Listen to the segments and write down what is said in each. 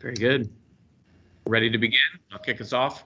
Very good. Ready to begin? I'll kick us off.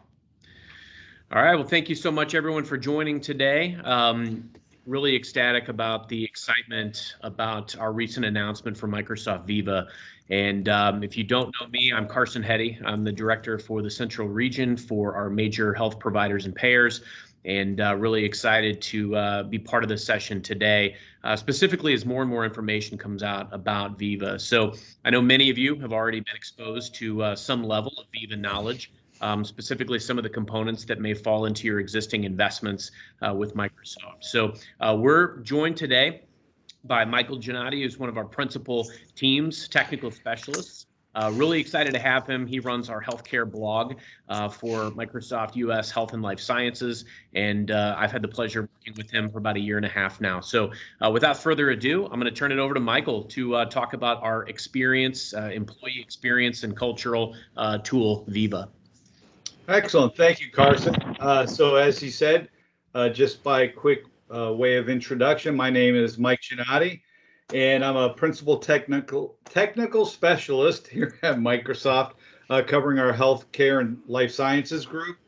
All right. Well, thank you so much, everyone, for joining today. Um, really ecstatic about the excitement about our recent announcement from Microsoft Viva. And um, if you don't know me, I'm Carson Hetty. I'm the director for the Central Region for our major health providers and payers and uh, really excited to uh, be part of the session today, uh, specifically as more and more information comes out about Viva. So I know many of you have already been exposed to uh, some level of Viva knowledge, um, specifically some of the components that may fall into your existing investments uh, with Microsoft. So uh, we're joined today by Michael Gannotti, who's one of our principal teams technical specialists. Uh, really excited to have him. He runs our healthcare blog uh, for Microsoft US Health and Life Sciences, and uh, I've had the pleasure of working with him for about a year and a half now. So, uh, without further ado, I'm going to turn it over to Michael to uh, talk about our experience, uh, employee experience, and cultural tool, Viva. Excellent. Thank you, Carson. so, as he said, just by quick way of introduction, my name is Mike Gannotti and I'm a principal technical technical specialist here at Microsoft, uh, covering our healthcare and life sciences group.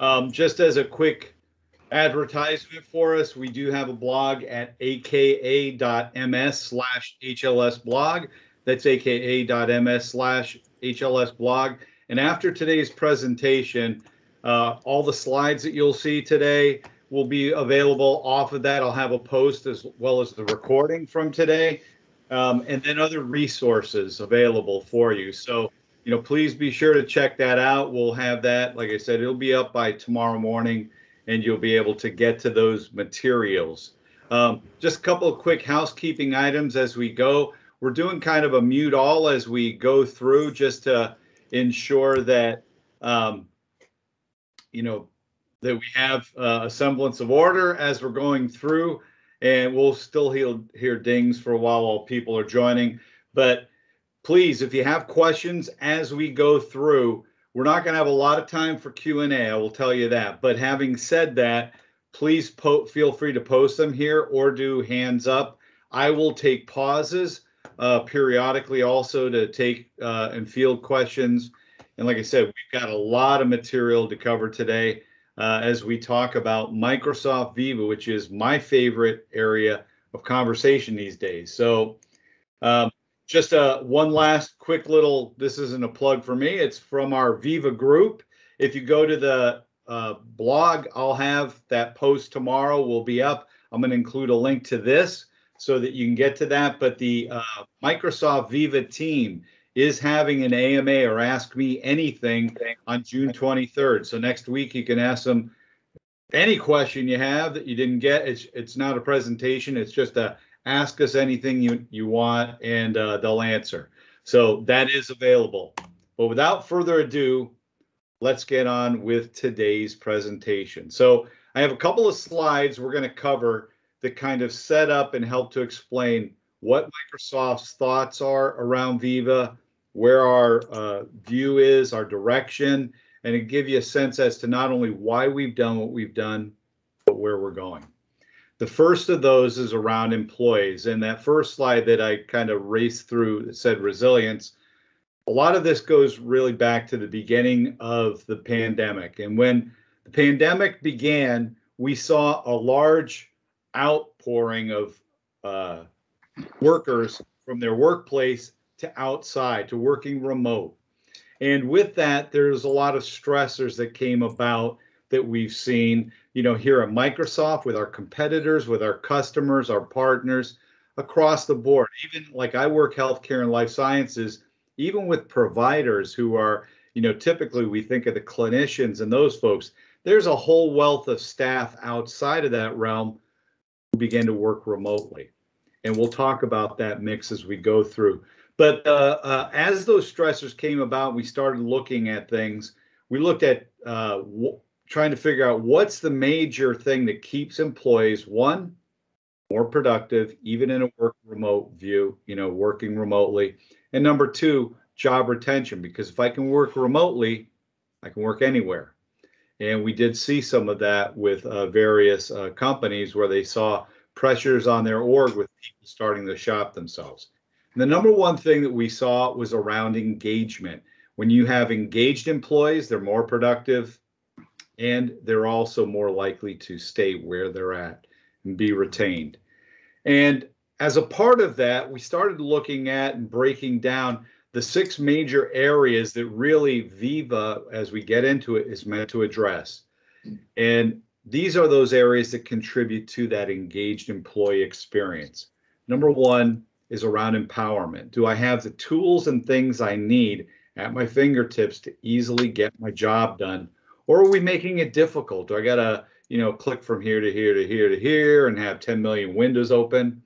Um, just as a quick advertisement for us, we do have a blog at aka.ms slash HLS blog. That's aka.ms slash HLS blog. And after today's presentation, uh, all the slides that you'll see today, will be available off of that. I'll have a post as well as the recording from today, um, and then other resources available for you. So, you know, please be sure to check that out. We'll have that, like I said, it'll be up by tomorrow morning, and you'll be able to get to those materials. Um, just a couple of quick housekeeping items as we go. We're doing kind of a mute all as we go through just to ensure that, um, you know, that we have uh, a semblance of order as we're going through, and we'll still hear, hear dings for a while while people are joining. But please, if you have questions as we go through, we're not going to have a lot of time for Q&A, I will tell you that. But having said that, please feel free to post them here or do hands up. I will take pauses uh, periodically also to take uh, and field questions. And like I said, we've got a lot of material to cover today uh, as we talk about Microsoft Viva, which is my favorite area of conversation these days. So, um, just uh, one last quick little this isn't a plug for me, it's from our Viva group. If you go to the uh, blog, I'll have that post tomorrow, will be up. I'm going to include a link to this so that you can get to that. But the uh, Microsoft Viva team is having an AMA or Ask Me Anything on June 23rd. So next week you can ask them any question you have that you didn't get. It's it's not a presentation. It's just a ask us anything you you want and uh, they'll answer. So that is available. But without further ado, let's get on with today's presentation. So I have a couple of slides we're going to cover that kind of set up and help to explain what Microsoft's thoughts are around Viva, where our uh, view is, our direction, and it give you a sense as to not only why we've done what we've done, but where we're going. The first of those is around employees. And that first slide that I kind of raced through said resilience, a lot of this goes really back to the beginning of the pandemic. And when the pandemic began, we saw a large outpouring of uh, workers from their workplace to outside, to working remote. And with that, there's a lot of stressors that came about that we've seen, you know, here at Microsoft with our competitors, with our customers, our partners across the board. Even like I work healthcare and life sciences, even with providers who are, you know, typically we think of the clinicians and those folks, there's a whole wealth of staff outside of that realm who begin to work remotely. And we'll talk about that mix as we go through. But uh, uh, as those stressors came about, we started looking at things. We looked at uh, w- trying to figure out what's the major thing that keeps employees one more productive, even in a work remote view, you know, working remotely, and number two, job retention. Because if I can work remotely, I can work anywhere. And we did see some of that with uh, various uh, companies where they saw pressures on their org with people starting to shop themselves. The number one thing that we saw was around engagement. When you have engaged employees, they're more productive and they're also more likely to stay where they're at and be retained. And as a part of that, we started looking at and breaking down the six major areas that really Viva, as we get into it, is meant to address. And these are those areas that contribute to that engaged employee experience. Number one is around empowerment. Do I have the tools and things I need at my fingertips to easily get my job done? Or are we making it difficult? Do I got to, you know, click from here to here to here to here and have 10 million windows open?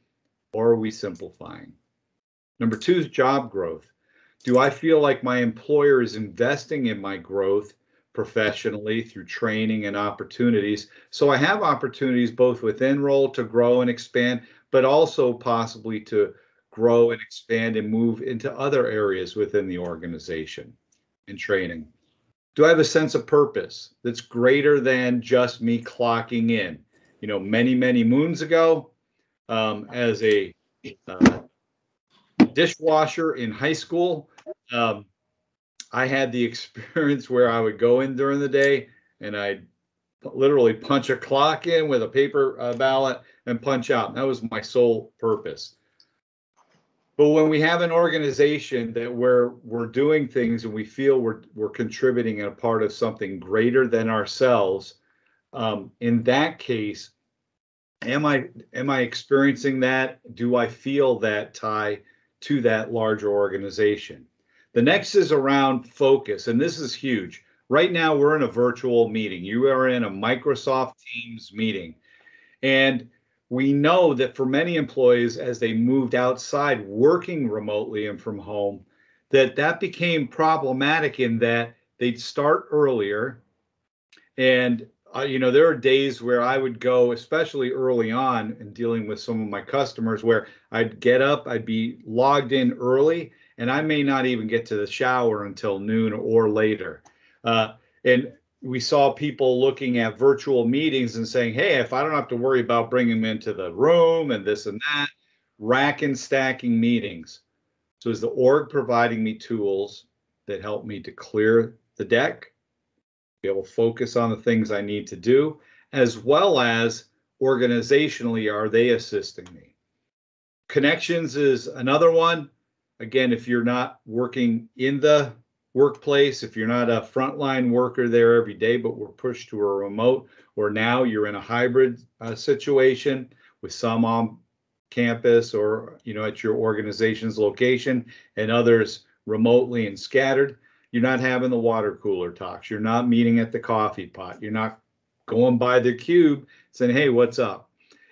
Or are we simplifying? Number two is job growth. Do I feel like my employer is investing in my growth professionally through training and opportunities? So I have opportunities both within role to grow and expand, but also possibly to grow and expand and move into other areas within the organization and training? Do I have a sense of purpose that's greater than just me clocking in? You know, many, many moons ago, um, as a uh, dishwasher in high school, um, I had the experience where I would go in during the day and I'd literally punch a clock in with a paper uh, ballot and punch out. And that was my sole purpose. But when we have an organization that where we're doing things and we feel we're we're contributing and a part of something greater than ourselves, um, in that case, am I am I experiencing that? Do I feel that tie to that larger organization? The next is around focus, and this is huge. Right now, we're in a virtual meeting. You are in a Microsoft Teams meeting, and we know that for many employees as they moved outside working remotely and from home that that became problematic in that they'd start earlier. And uh, you know there are days where i would go especially early on in dealing with some of my customers where i'd get up i'd be logged in early and i may not even get to the shower until noon or later. Uh, and we saw people looking at virtual meetings and saying, hey, if I don't have to worry about bringing them into the room and this and that, rack and stacking meetings. So is the org providing me tools that help me to clear the deck, be able to focus on the things I need to do, as well as organizationally, are they assisting me? Connections is another one. Again, if you're not working in the workplace, if you're not a frontline worker there every day, but we're pushed to a remote, or now you're in a hybrid uh, situation with some on campus or you know at your organization's location and others remotely and scattered, you're not having the water cooler talks. You're not meeting at the coffee pot. You're not going by the cube saying, "Hey, what's up?"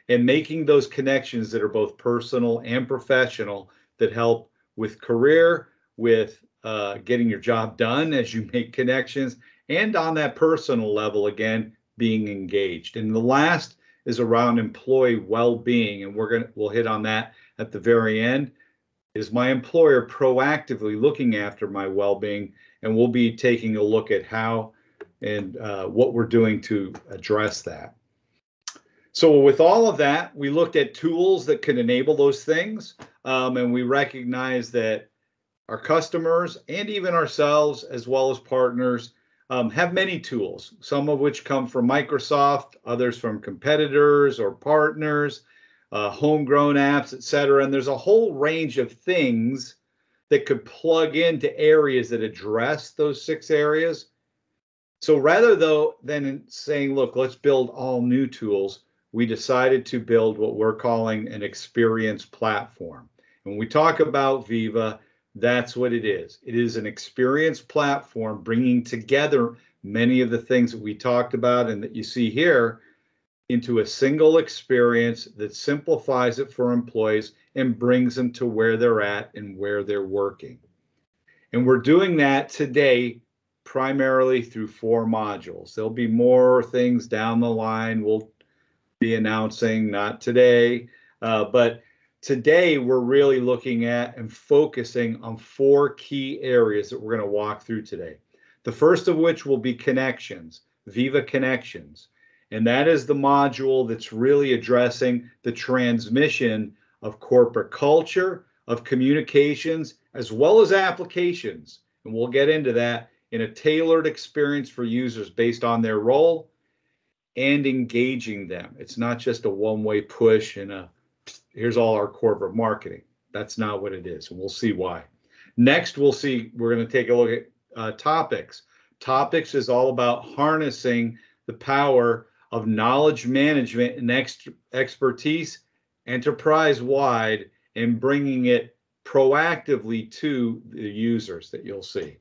and making those connections that are both personal and professional that help with career, with uh, getting your job done as you make connections, and on that personal level, again, being engaged. And the last is around employee well-being, and we're gonna we'll hit on that at the very end. Is my employer proactively looking after my well-being? And we'll be taking a look at how and uh, what we're doing to address that. So with all of that, we looked at tools that can enable those things, um, and we recognize that our customers, and even ourselves, as well as partners, um, have many tools, some of which come from Microsoft, others from competitors or partners, uh, homegrown apps, et cetera. And there's a whole range of things that could plug into areas that address those six areas. So rather though than saying, look, let's build all new tools, we decided to build what we're calling an experience platform. When we talk about Viva, that's what it is. It is an experience platform bringing together many of the things that we talked about and that you see here into a single experience that simplifies it for employees and brings them to where they're at and where they're working. And we're doing that today primarily through four modules. There'll be more things down the line we'll be announcing, not today, uh, but Today, we're really looking at and focusing on four key areas that we're going to walk through today. The first of which will be connections, Viva Connections. And that is the module that's really addressing the transmission of corporate culture, of communications, as well as applications and we'll get into that in a tailored experience for users based on their role and engaging them. It's not just a one way push and a here's all our corporate marketing. That's not what it is, and we'll see why. Next, we'll see, we're going to take a look at uh, topics. Topics is all about harnessing the power of knowledge management and ex- expertise enterprise wide and bringing it proactively to the users that you'll see.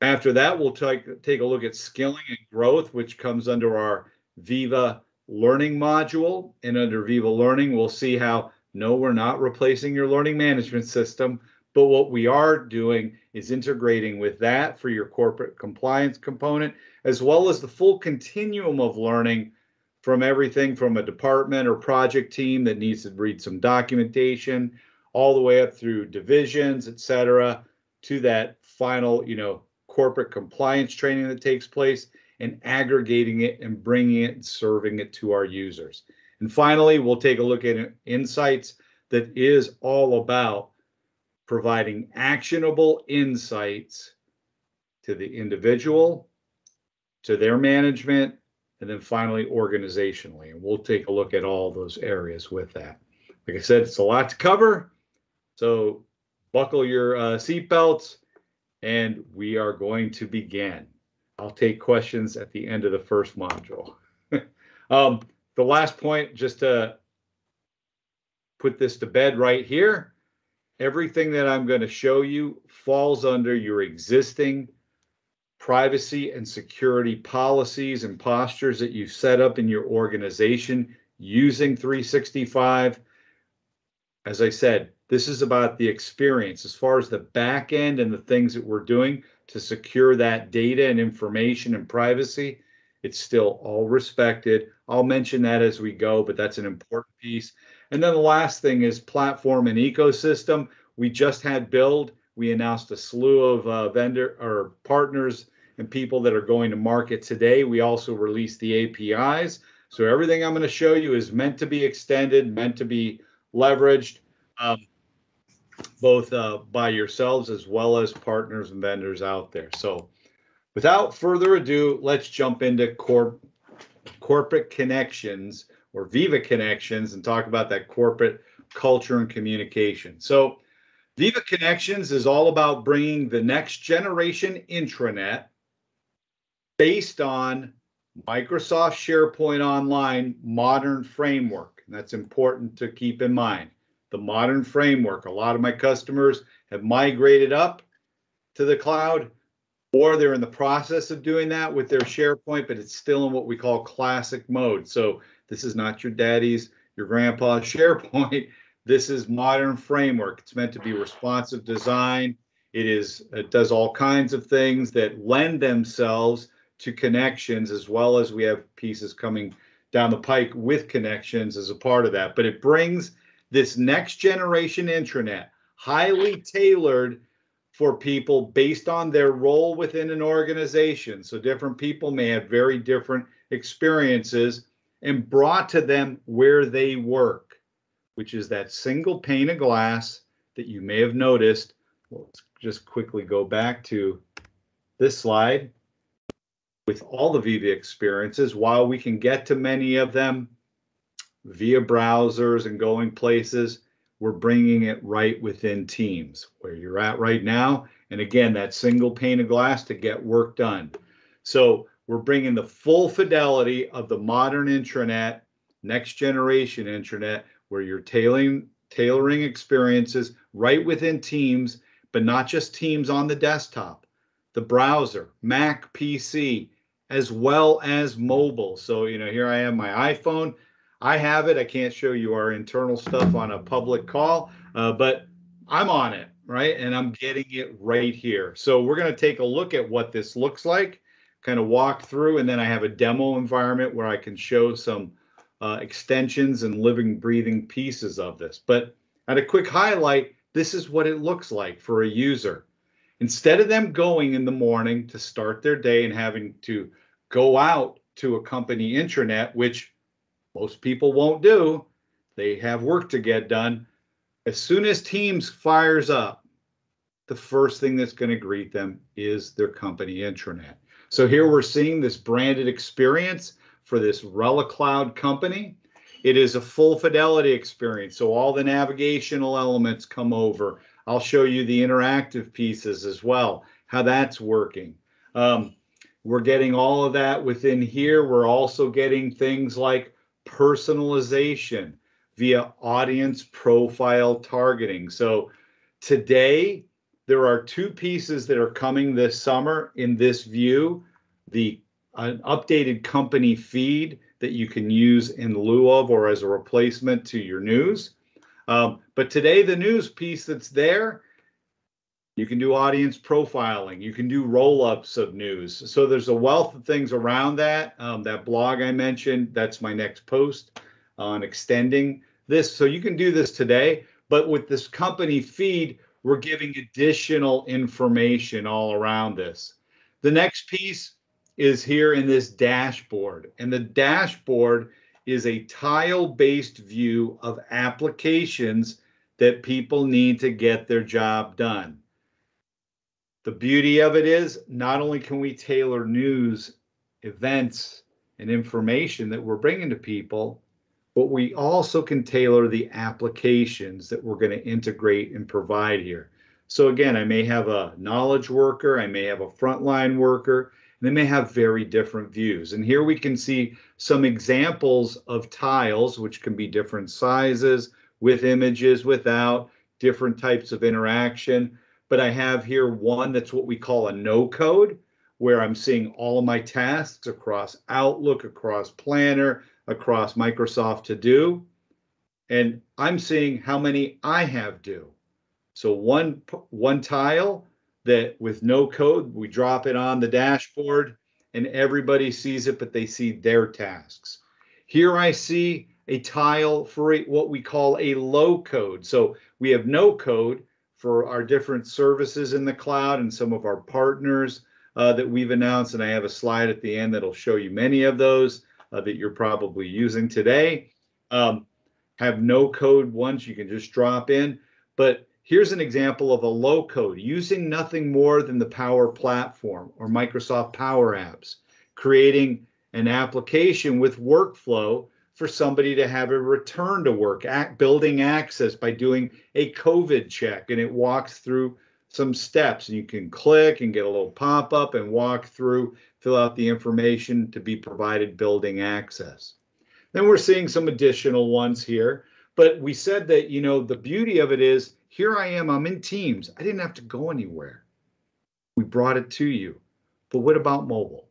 After that, we'll take, take a look at skilling and growth, which comes under our Viva Learning module. And under Viva Learning, we'll see how no, we're not replacing your learning management system, but what we are doing is integrating with that for your corporate compliance component, as well as the full continuum of learning from everything from a department or project team that needs to read some documentation, all the way up through divisions, et cetera, to that final, you know, corporate compliance training that takes place and aggregating it and bringing it and serving it to our users. And finally, we'll take a look at insights that is all about providing actionable insights to the individual, to their management, and then finally organizationally. And we'll take a look at all those areas with that. Like I said, it's a lot to cover. So buckle your uh, seatbelts and we are going to begin. I'll take questions at the end of the first module. um, the last point, just to put this to bed right here, everything that I'm going to show you falls under your existing privacy and security policies and postures that you've set up in your organization using 365. As I said, this is about the experience as far as the back end and the things that we're doing to secure that data and information and privacy. It's still all respected. I'll mention that as we go, but that's an important piece. And then the last thing is platform and ecosystem. We just had build. We announced a slew of uh, vendor or partners and people that are going to market today. We also released the APIs. So everything I'm going to show you is meant to be extended, meant to be leveraged. Um, both uh, by yourselves as well as partners and vendors out there. So without further ado, let's jump into corp corporate connections or Viva connections and talk about that corporate culture and communication. So Viva Connections is all about bringing the next generation intranet based on Microsoft SharePoint Online modern framework. And that's important to keep in mind the modern framework. A lot of my customers have migrated up to the cloud or they're in the process of doing that with their SharePoint, but it's still in what we call classic mode. So this is not your daddy's, your grandpa's SharePoint. This is modern framework. It's meant to be responsive design. It is it does all kinds of things that lend themselves to connections as well as we have pieces coming down the pike with connections as a part of that. But it brings this next generation intranet, highly tailored for people based on their role within an organization. So different people may have very different experiences and brought to them where they work, which is that single pane of glass that you may have noticed. let's just quickly go back to this slide with all the Viva experiences. While we can get to many of them via browsers and going places, we're bringing it right within Teams where you're at right now. And again, that single pane of glass to get work done. So we're bringing the full fidelity of the modern intranet, next generation intranet, where you're tailoring tailoring experiences right within Teams, but not just Teams on the desktop, the browser, Mac, PC, as well as mobile. So, you know, here I have my iPhone. I have it. I can't show you our internal stuff on a public call, uh, but I'm on it, right? And I'm getting it right here. So we're going to take a look at what this looks like, kind of walk through, and then I have a demo environment where I can show some uh, extensions and living, breathing pieces of this. But at a quick highlight, this is what it looks like for a user. Instead of them going in the morning to start their day and having to go out to a company intranet, which most people won't do. They have work to get done. As soon as Teams fires up, the first thing that's going to greet them is their company intranet. So here we're seeing this branded experience for this Relecloud company. It is a full fidelity experience. So all the navigational elements come over. I'll show you the interactive pieces as well, how that's working. Um, we're getting all of that within here. We're also getting things like personalization via audience profile targeting. So today, there are two pieces that are coming this summer in this view. The an updated company feed that you can use in lieu of or as a replacement to your news. Um, but today, the news piece that's there, you can do audience profiling, you can do roll ups of news. So there's a wealth of things around that. Um, that blog I mentioned, that's my next post on extending this. So you can do this today, but with this company feed, we're giving additional information all around this. The next piece is here in this dashboard. And the dashboard is a tile-based view of applications that people need to get their job done. The beauty of it is not only can we tailor news, events, and information that we're bringing to people, but we also can tailor the applications that we're going to integrate and provide here. So again, I may have a knowledge worker, I may have a frontline worker, and they may have very different views. And here we can see some examples of tiles, which can be different sizes, with images, without, different types of interaction. But I have here one that's what we call a no code, where I'm seeing all of my tasks across Outlook, across Planner, across Microsoft To Do. And I'm seeing how many I have due. So one, one tile that with no code, we drop it on the dashboard and everybody sees it, but they see their tasks. Here I see a tile for what we call a low code. So we have no code for our different services in the cloud and some of our partners uh, that we've announced. And I have a slide at the end that'll show you many of those uh, that you're probably using today. Um, have no code ones you can just drop in. But here's an example of a low code using nothing more than the Power Platform or Microsoft Power Apps, creating an application with workflow for somebody to have a return to work, act, building access by doing a COVID check. And it walks through some steps and you can click and get a little pop up and walk through fill out the information to be provided building access. Then we're seeing some additional ones here, but we said that, you know, the beauty of it is here I am, I'm in Teams. I didn't have to go anywhere. We brought it to you. But what about mobile?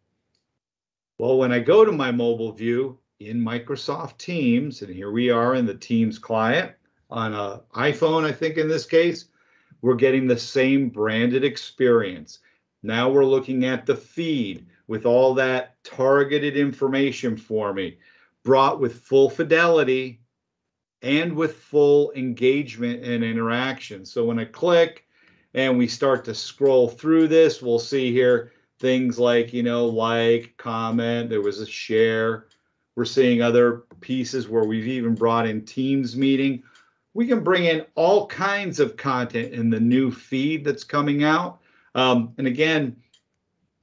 Well, when I go to my mobile view in Microsoft Teams, and here we are in the Teams client on an iPhone, I think in this case, we're getting the same branded experience. Now we're looking at the feed with all that targeted information for me, brought with full fidelity and with full engagement and interaction. So when I click and we start to scroll through this, we'll see here things like, you know, like, comment, there was a share. We're seeing other pieces where we've even brought in Teams meeting. We can bring in all kinds of content in the new feed that's coming out. Um, and again,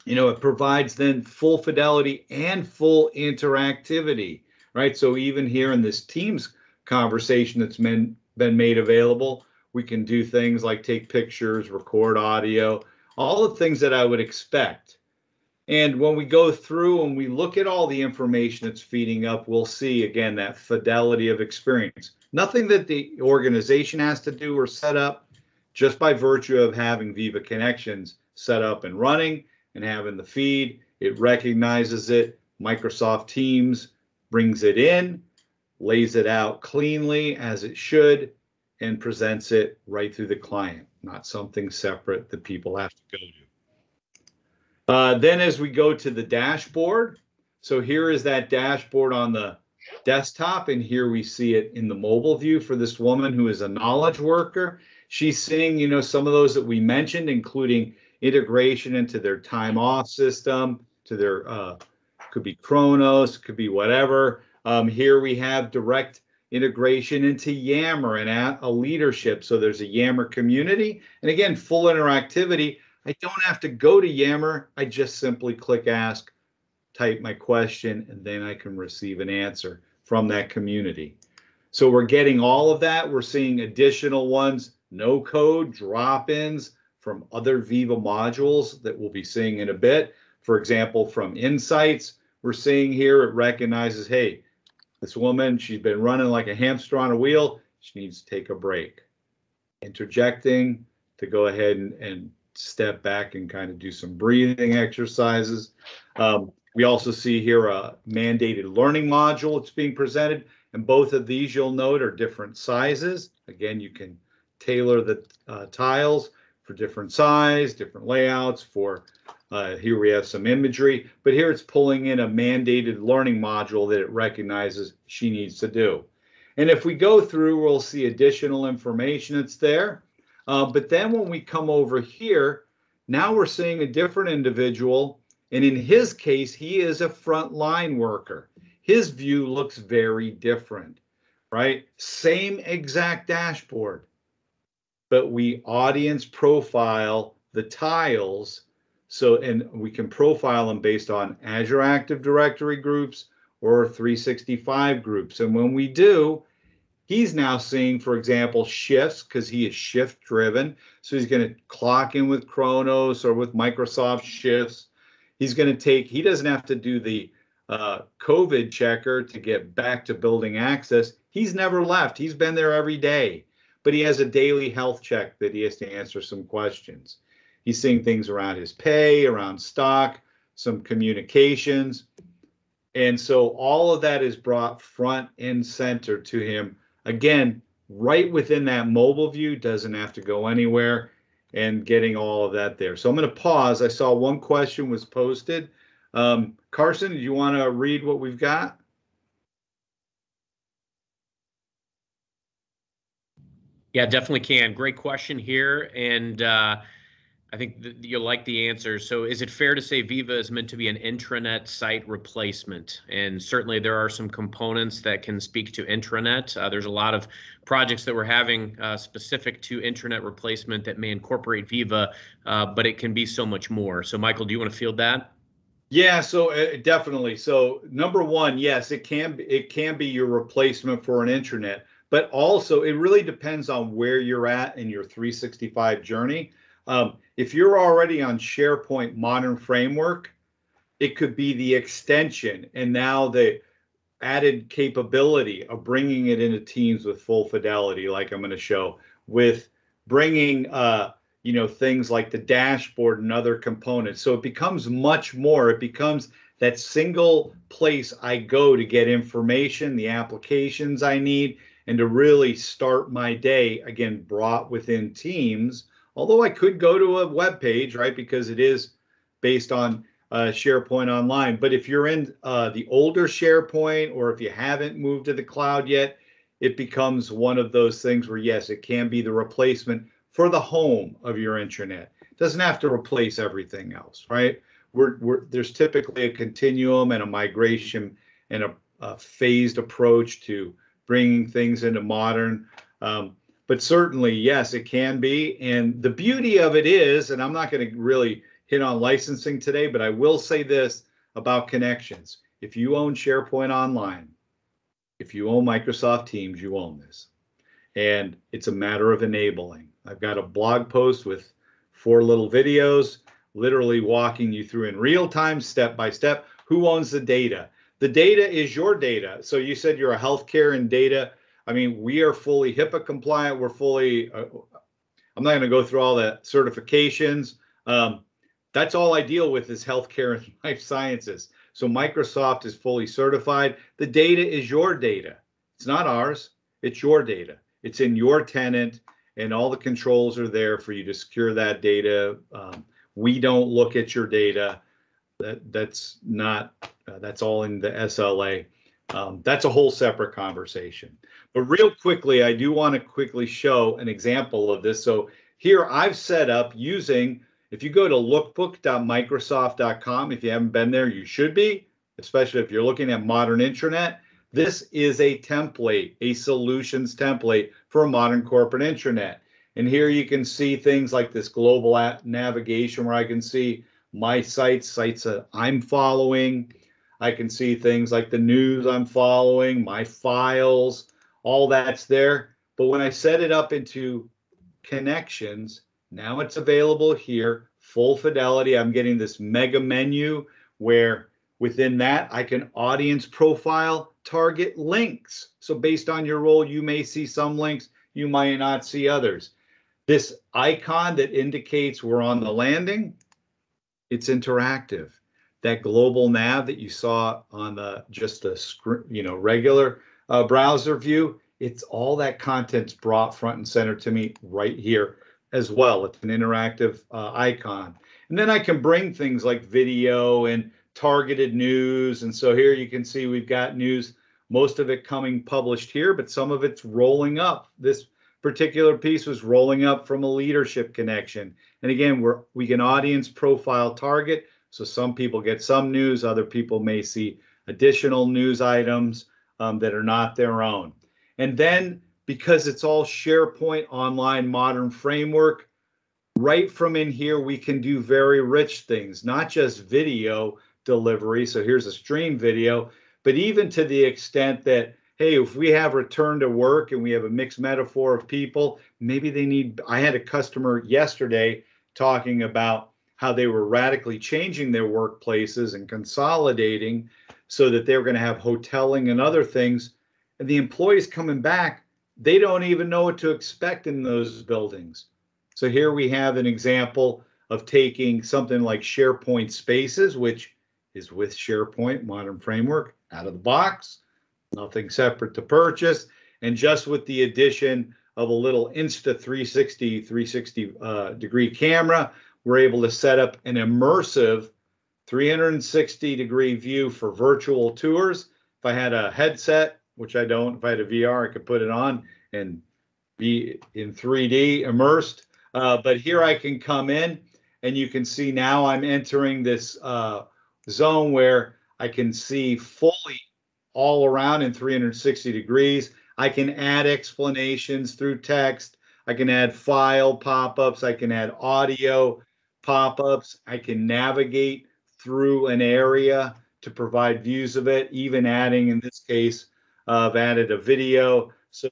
you know, it provides then full fidelity and full interactivity, right? So even here in this Teams conversation that's been, been made available, we can do things like take pictures, record audio, all the things that I would expect. And when we go through and we look at all the information that's feeding up, we'll see again that fidelity of experience. Nothing that the organization has to do or set up, just by virtue of having Viva Connections set up and running and having the feed. It recognizes it. Microsoft Teams brings it in, lays it out cleanly as it should, and presents it right through the client, not something separate that people have to go to. Uh, then as we go to the dashboard, so here is that dashboard on the desktop, and here we see it in the mobile view for this woman who is a knowledge worker. She's seeing, you know, some of those that we mentioned, including integration into their time off system, to their uh, could be Kronos, could be whatever. Um, here we have direct integration into Yammer and at a leadership. So there's a Yammer community. And again, full interactivity. I don't have to go to Yammer. I just simply click ask, type my question, and then I can receive an answer from that community. So we're getting all of that. We're seeing additional ones, no code drop-ins from other Viva modules that we'll be seeing in a bit. For example, from Insights, we're seeing here it recognizes, hey, this woman, she's been running like a hamster on a wheel. She needs to take a break. Interjecting to go ahead and, and step back and kind of do some breathing exercises. Um, we also see here a mandated learning module that's being presented. And both of these you'll note are different sizes. Again, you can tailor the uh, tiles for different size, different layouts for uh, here we have some imagery, but here it's pulling in a mandated learning module that it recognizes she needs to do. And if we go through, we'll see additional information that's there. Uh, but then when we come over here, now we're seeing a different individual. And in his case, he is a frontline worker. His view looks very different, right? Same exact dashboard, but we audience profile the tiles so, and we can profile them based on Azure Active Directory groups or 365 groups. And when we do, he's now seeing, for example, shifts because he is shift driven. So he's going to clock in with Kronos or with Microsoft shifts. He's going to take, he doesn't have to do the uh, COVID checker to get back to building access. He's never left. He's been there every day, but he has a daily health check that he has to answer some questions. He's seeing things around his pay, around stock, some communications. And so all of that is brought front and center to him. Again, right within that mobile view, doesn't have to go anywhere and getting all of that there. So I'm going to pause. I saw one question was posted. Um, Carson, do you want to read what we've got? Yeah, definitely can. Great question here. And uh, I think you'll like the answer. So, is it fair to say Viva is meant to be an intranet site replacement? And certainly, there are some components that can speak to intranet. Uh, there's a lot of projects that we're having uh, specific to intranet replacement that may incorporate Viva, uh, but it can be so much more. So, Michael, do you want to field that? Yeah, so uh, definitely. So, number one, yes, it can it can be your replacement for an intranet, but also it really depends on where you're at in your 365 journey. Um, if you're already on SharePoint Modern Framework, it could be the extension and now the added capability of bringing it into Teams with full fidelity, like I'm going to show, with bringing uh, you know things like the dashboard and other components. So it becomes much more. It becomes that single place I go to get information, the applications I need, and to really start my day again brought within Teams Although I could go to a web page, right, because it is based on uh, SharePoint Online. But if you're in uh, the older SharePoint or if you haven't moved to the cloud yet, it becomes one of those things where, yes, it can be the replacement for the home of your intranet. It doesn't have to replace everything else, right? We're, we're, there's typically a continuum and a migration and a, a phased approach to bringing things into modern. Um, but certainly, yes, it can be. And the beauty of it is, and I'm not going to really hit on licensing today, but I will say this about connections. If you own SharePoint Online, if you own Microsoft Teams, you own this. And it's a matter of enabling. I've got a blog post with four little videos, literally walking you through in real time, step by step, who owns the data. The data is your data. So you said you're a healthcare and data I mean, we are fully HIPAA compliant. We're fully, uh, I'm not going to go through all the certifications. Um, that's all I deal with is healthcare and life sciences. So Microsoft is fully certified. The data is your data. It's not ours. It's your data. It's in your tenant, and all the controls are there for you to secure that data. Um, we don't look at your data. That that's not. Uh, that's all in the SLA. Um, that's a whole separate conversation. But real quickly, I do want to quickly show an example of this. So here I've set up using, if you go to lookbook.microsoft.com, if you haven't been there, you should be, especially if you're looking at modern intranet. This is a template, a solutions template for a modern corporate intranet. And here you can see things like this global navigation where I can see my sites, sites that I'm following. I can see things like the news I'm following, my files, all that's there. But when I set it up into connections, now it's available here, full fidelity. I'm getting this mega menu where within that I can audience profile target links. So based on your role, you may see some links, you might not see others. This icon that indicates we're on the landing, it's interactive. That global nav that you saw on the just the you know regular uh, browser view, it's all that content's brought front and center to me right here as well. It's an interactive uh, icon. And then I can bring things like video and targeted news. And so here you can see we've got news, most of it coming published here, but some of it's rolling up. This particular piece was rolling up from a leadership connection. And again, we're, we can audience profile target. So some people get some news, other people may see additional news items um, that are not their own. And then because it's all SharePoint online modern framework, right from in here, we can do very rich things, not just video delivery. So here's a stream video, but even to the extent that, hey, if we have return to work and we have a mixed metaphor of people, maybe they need. I had a customer yesterday talking about how they were radically changing their workplaces and consolidating so that they were going to have hoteling and other things and the employees coming back, they don't even know what to expect in those buildings. So here we have an example of taking something like SharePoint Spaces, which is with SharePoint Modern Framework out of the box, nothing separate to purchase, and just with the addition of a little Insta 360 360 uh, degree camera, we're able to set up an immersive 360 degree view for virtual tours. If I had a headset which I don't. If I had a VR, I could put it on and be in 3D immersed. Uh, but here I can come in and you can see now I'm entering this uh, zone where I can see fully all around in 360 degrees. I can add explanations through text. I can add file pop-ups. I can add audio pop-ups. I can navigate through an area to provide views of it, even adding, in this case, uh, I've added a video so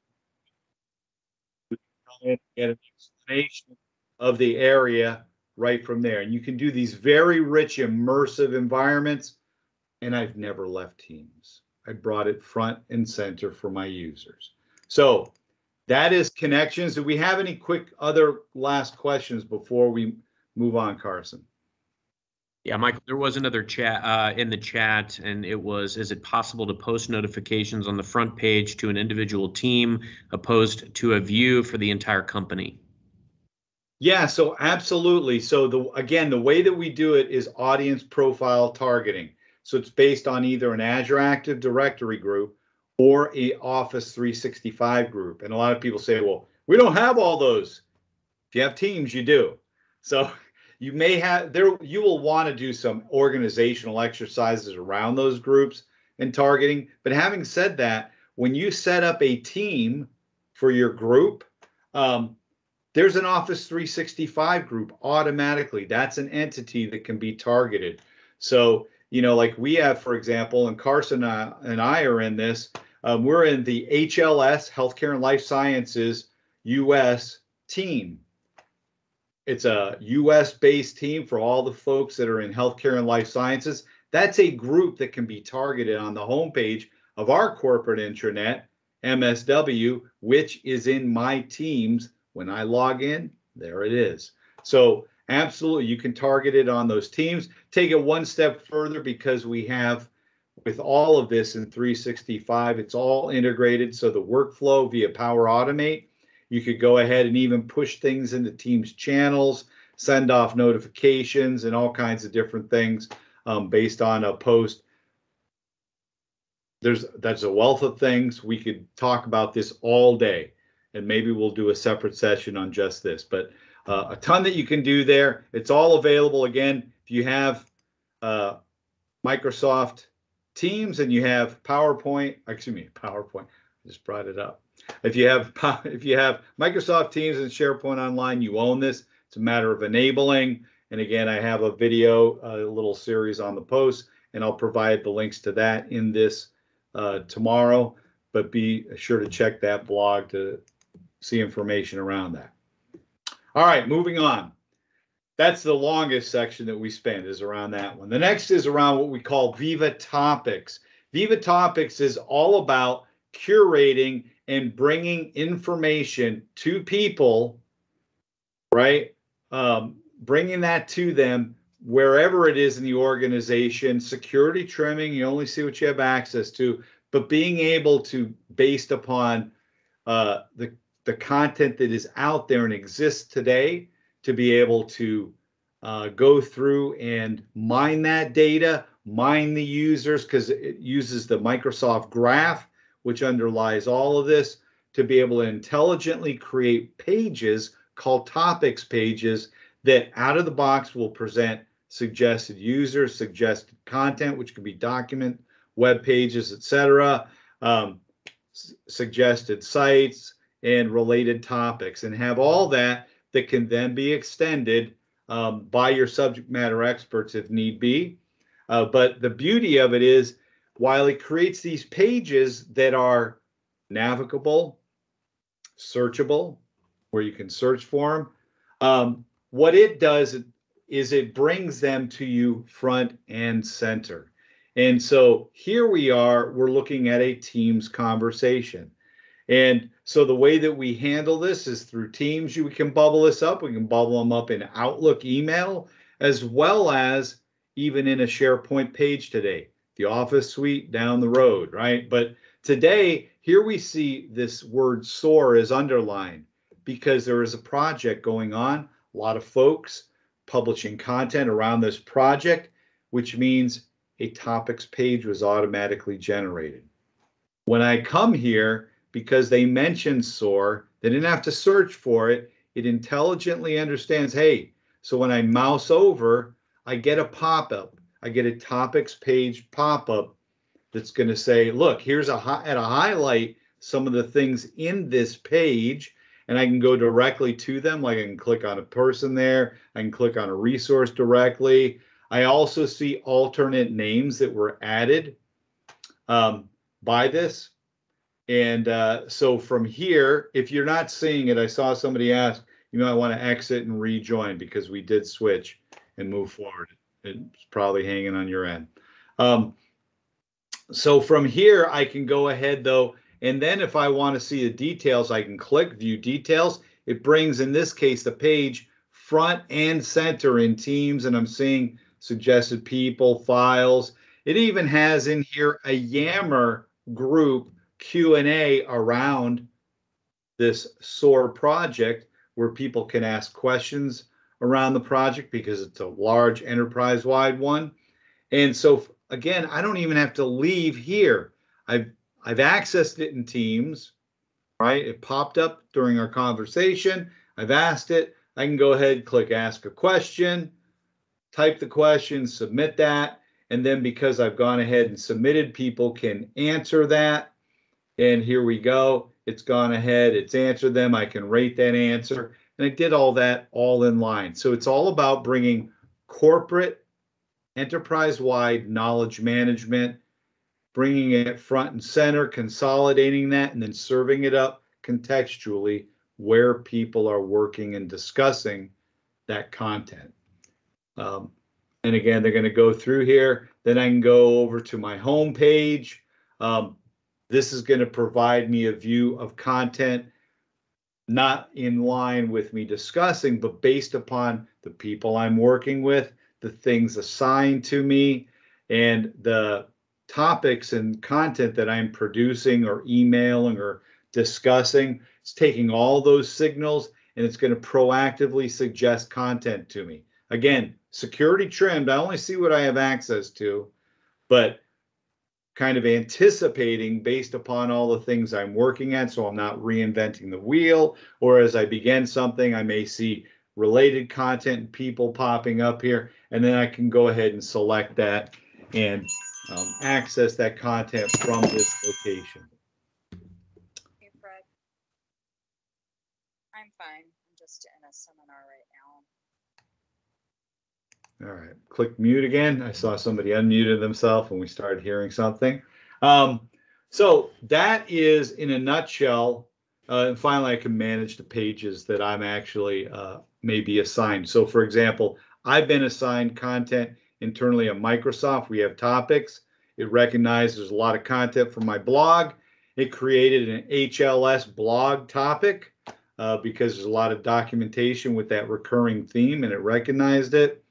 can get an explanation of the area right from there. And you can do these very rich, immersive environments. And I've never left Teams. I brought it front and center for my users. So that is connections. Do we have any quick other last questions before we move on, Carson? Yeah, Michael, there was another chat uh, in the chat, and it was Is it possible to post notifications on the front page to an individual team opposed to a view for the entire company? Yeah, so absolutely. So, the again, the way that we do it is audience profile targeting. So, it's based on either an Azure Active Directory group or a Office 365 group. And a lot of people say, well, we don't have all those. If you have teams, you do. So, you may have there you will want to do some organizational exercises around those groups and targeting. But having said that when you set up a team for your group um, there's an office 365 group automatically. That's an entity that can be targeted. So you know like we have for example and carson and i are in this um, we're in the hls healthcare and life sciences us team it's a US based team for all the folks that are in healthcare and life sciences. That's a group that can be targeted on the homepage of our corporate intranet, MSW, which is in my teams. When I log in, there it is. So, absolutely, you can target it on those teams. Take it one step further because we have, with all of this in 365, it's all integrated. So, the workflow via Power Automate you could go ahead and even push things into Teams channels, send off notifications, and all kinds of different things um, based on a post. There's that's a wealth of things. We could talk about this all day, and maybe we'll do a separate session on just this. But uh, a ton that you can do there. It's all available again. If you have uh, Microsoft Teams and you have PowerPoint, excuse me, PowerPoint, I just brought it up. If you have if you have Microsoft Teams and SharePoint Online, you own this. It's a matter of enabling. And again, I have a video, a little series on the post, and I'll provide the links to that in this uh, tomorrow. But be sure to check that blog to see information around that. All right, moving on. That's the longest section that we spend is around that one. The next is around what we call Viva Topics. Viva Topics is all about curating and bringing information to people, right? Um, bringing that to them wherever it is in the organization. Security trimming, you only see what you have access to, but being able to, based upon uh, the the content that is out there and exists today, to be able to uh, go through and mine that data, mine the users, because it uses the Microsoft Graph, which underlies all of this, to be able to intelligently create pages called topics pages that out of the box will present suggested users, suggested content, which could be document, web pages, etc., um, suggested sites, and related topics, and have all that that can then be extended um, by your subject matter experts if need be. Uh, but the beauty of it is, while it creates these pages that are navigable, searchable, where you can search for them, um, what it does is it brings them to you front and center. And so here we are, we're looking at a Teams conversation. And so the way that we handle this is through Teams. You we can bubble this up. We can bubble them up in Outlook email as well as even in a SharePoint page today. The Office suite down the road, right? But today, here we see this word SOAR is underlined because there is a project going on. A lot of folks publishing content around this project, which means a topics page was automatically generated. When I come here, because they mentioned SOAR. They didn't have to search for it. It intelligently understands, hey, so when I mouse over, I get a pop-up. I get a topics page pop-up that's going to say, look, here's a at a highlight some of the things in this page, and I can go directly to them. Like I can click on a person there. I can click on a resource directly. I also see alternate names that were added um, by this. And uh, so from here, if you're not seeing it, I saw somebody ask, you might want to exit and rejoin because we did switch and move forward. It's probably hanging on your end. Um, so from here, I can go ahead though, and then if I want to see the details, I can click view details. It brings, in this case, the page front and center in Teams, and I'm seeing suggested people, files. It even has in here a Yammer group Q&A around this SOAR project where people can ask questions around the project because it's a large enterprise-wide one. And so again, I don't even have to leave here. I've I've accessed it in Teams, right? It popped up during our conversation. I've asked it. I can go ahead, click ask a question, type the question, submit that, and then because I've gone ahead and submitted, people can answer that and here we go. It's gone ahead, it's answered them. I can rate that answer. And it did all that all in line. So it's all about bringing corporate, enterprise wide knowledge management, bringing it front and center, consolidating that, and then serving it up contextually where people are working and discussing that content. Um, and again, they're going to go through here. Then I can go over to my home page. Um, this is going to provide me a view of content not in line with me discussing, but based upon the people I'm working with, the things assigned to me, and the topics and content that I'm producing or emailing or discussing. It's taking all those signals and it's going to proactively suggest content to me. Again, security trimmed. I only see what I have access to, but kind of anticipating based upon all the things I'm working at. So I'm not reinventing the wheel, or as I begin something, I may see related content and people popping up here, and then I can go ahead and select that and um, access that content from this location. Hey, Fred. I'm fine. I'm just in a seminar right now. All right, click mute again. I saw somebody unmuted themselves when we started hearing something. Um, so that is in a nutshell. Uh, and finally, I can manage the pages that I'm actually uh, maybe assigned. So, for example, I've been assigned content internally at Microsoft. We have topics. It recognizes there's a lot of content from my blog. It created an HLS blog topic uh, because there's a lot of documentation with that recurring theme and it recognized it,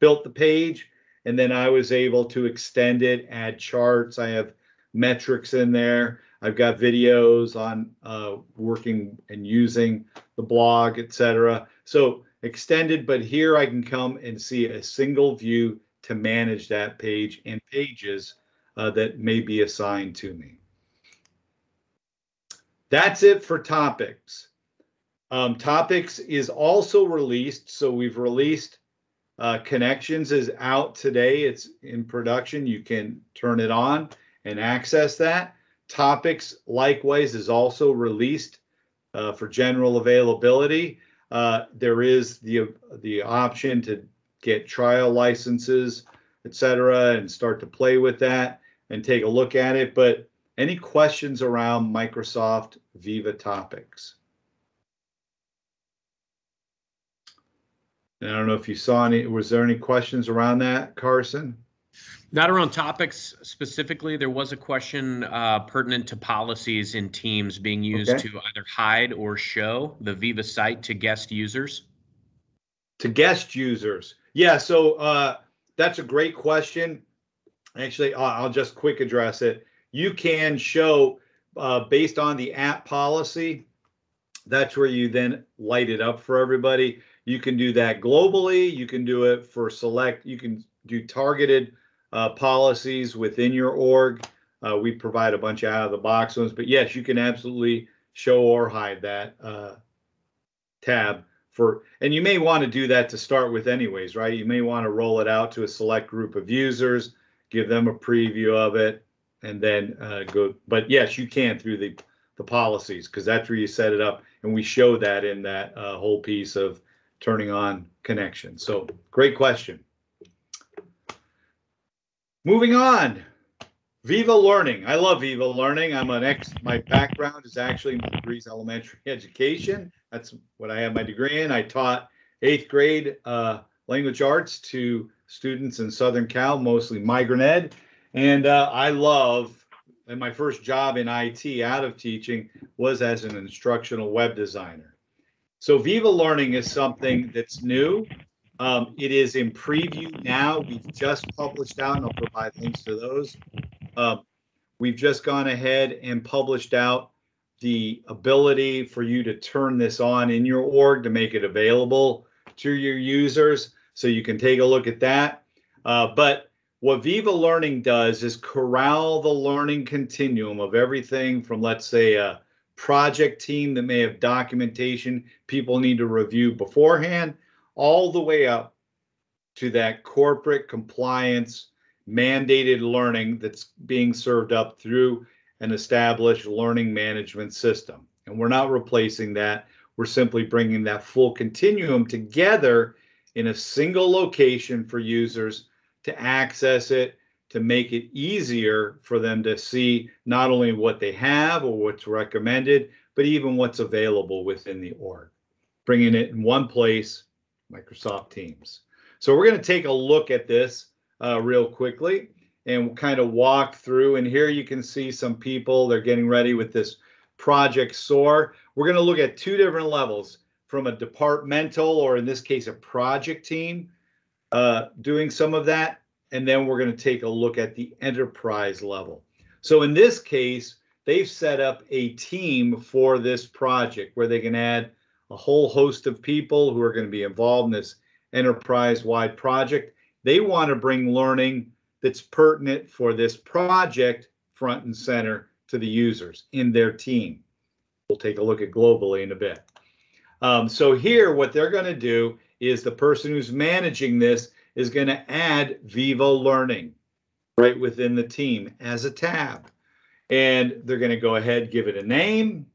built the page, and then I was able to extend it, add charts. I have metrics in there. I've got videos on uh, working and using the blog, etc. So extended, but here I can come and see a single view to manage that page and pages uh, that may be assigned to me. That's it for topics. Um, topics is also released. So we've released uh, Connections is out today. It's in production. You can turn it on and access that. Topics, likewise, is also released uh, for general availability. Uh, there is the the option to get trial licenses, etc., and start to play with that and take a look at it. But any questions around Microsoft Viva Topics? And I don't know if you saw any. Was there any questions around that, Carson? Not around topics specifically. There was a question uh, pertinent to policies in Teams being used Okay. to either hide or show the Viva site to guest users. to guest users. Yeah, so uh, that's a great question. Actually, I'll, I'll just quick address it. You can show uh, based on the app policy. That's where you then light it up for everybody. You can do that globally. You can do it for select. You can do targeted uh, policies within your org. Uh, we provide a bunch of out of the box ones, but yes, you can absolutely show or hide that uh, tab for and you may want to do that to start with anyways right you may want to roll it out to a select group of users give them a preview of it and then uh, go but yes you can through the the policies because that's where you set it up and we show that in that uh, whole piece of turning on connection so great question moving on Viva Learning. I love Viva Learning. I'm an ex. My background is actually my degree is elementary education. That's what I have my degree in. I taught eighth grade uh, language arts to students in Southern Cal, mostly migrant ed, and uh, I love. And my first job in IT out of teaching was as an instructional web designer. So Viva Learning is something that's new. Um, it is in preview now. We've just published out, and I'll provide links to those. Um, we've just gone ahead and published out the ability for you to turn this on in your org to make it available to your users. So you can take a look at that. Uh, but what Viva Learning does is corral the learning continuum of everything from, let's say, a project team that may have documentation people need to review beforehand, all the way up to that corporate compliance mandated learning that's being served up through an established learning management system. And we're not replacing that. We're simply bringing that full continuum together in a single location for users to access it, to make it easier for them to see not only what they have or what's recommended, but even what's available within the org. Bringing it in one place, Microsoft Teams. So we're going to take a look at this uh, real quickly and kind of walk through. And here you can see some people, they're getting ready with this Project SOAR. We're going to look at two different levels from a departmental, or in this case, a project team uh, doing some of that. And then we're going to take a look at the enterprise level. So in this case, they've set up a team for this project where they can add a whole host of people who are going to be involved in this enterprise wide project. They want to bring learning that's pertinent for this project front and center to the users in their team. We'll take a look at globally in a bit. Um, so here, what they're going to do is the person who's managing this is going to add Viva Learning. right within the team as a tab. And they're going to go ahead, give it a name,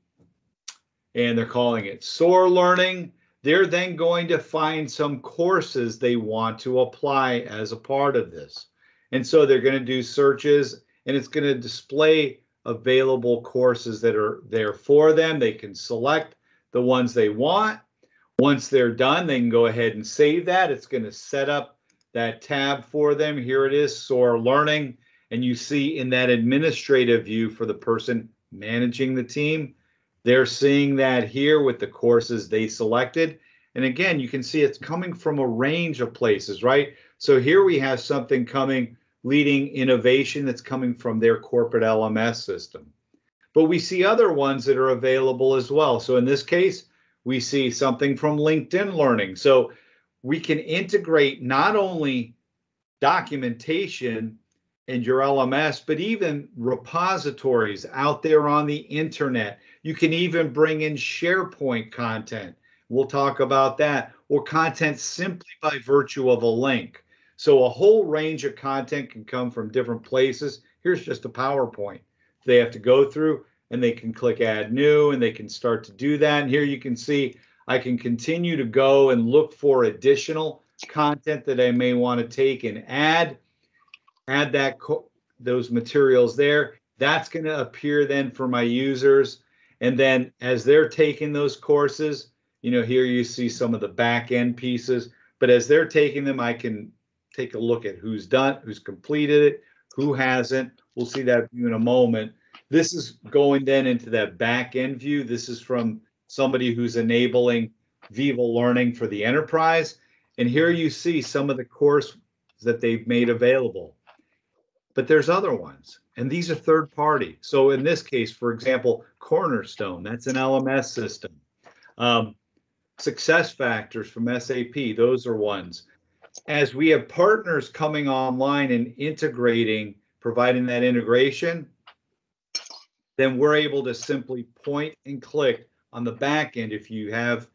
and they're calling it SOAR Learning. They're then going to find some courses they want to apply as a part of this. And so they're going to do searches and it's going to display available courses that are there for them. They can select the ones they want. Once they're done, they can go ahead and save that. It's going to set up that tab for them. Here it is, SOAR Learning. And you see in that administrative view for the person managing the team, they're seeing that here with the courses they selected. And again, you can see it's coming from a range of places, right? So here we have something coming, leading innovation that's coming from their corporate LMS system. But we see other ones that are available as well. So in this case, we see something from LinkedIn Learning. So we can integrate not only documentation and your LMS, but even repositories out there on the internet. You can even bring in SharePoint content. We'll talk about that, or content simply by virtue of a link. So a whole range of content can come from different places. Here's just a PowerPoint. They have to go through and they can click add new and they can start to do that. And here you can see I can continue to go and look for additional content that I may want to take and add, add that those materials there. That's going to appear then for my users. And then as they're taking those courses, you know, here you see some of the back end pieces, but as they're taking them, I can take a look at who's done, who's completed it, who hasn't. We'll see that in a moment. This is going then into that back end view. This is from somebody who's enabling Viva Learning for the enterprise. And here you see some of the course that they've made available. But there's other ones, and these are third party. So in this case, for example, Cornerstone, that's an LMS system. Um, SuccessFactors from SAP, those are ones. As we have partners coming online and integrating, providing that integration, then we're able to simply point and click on the back end if you have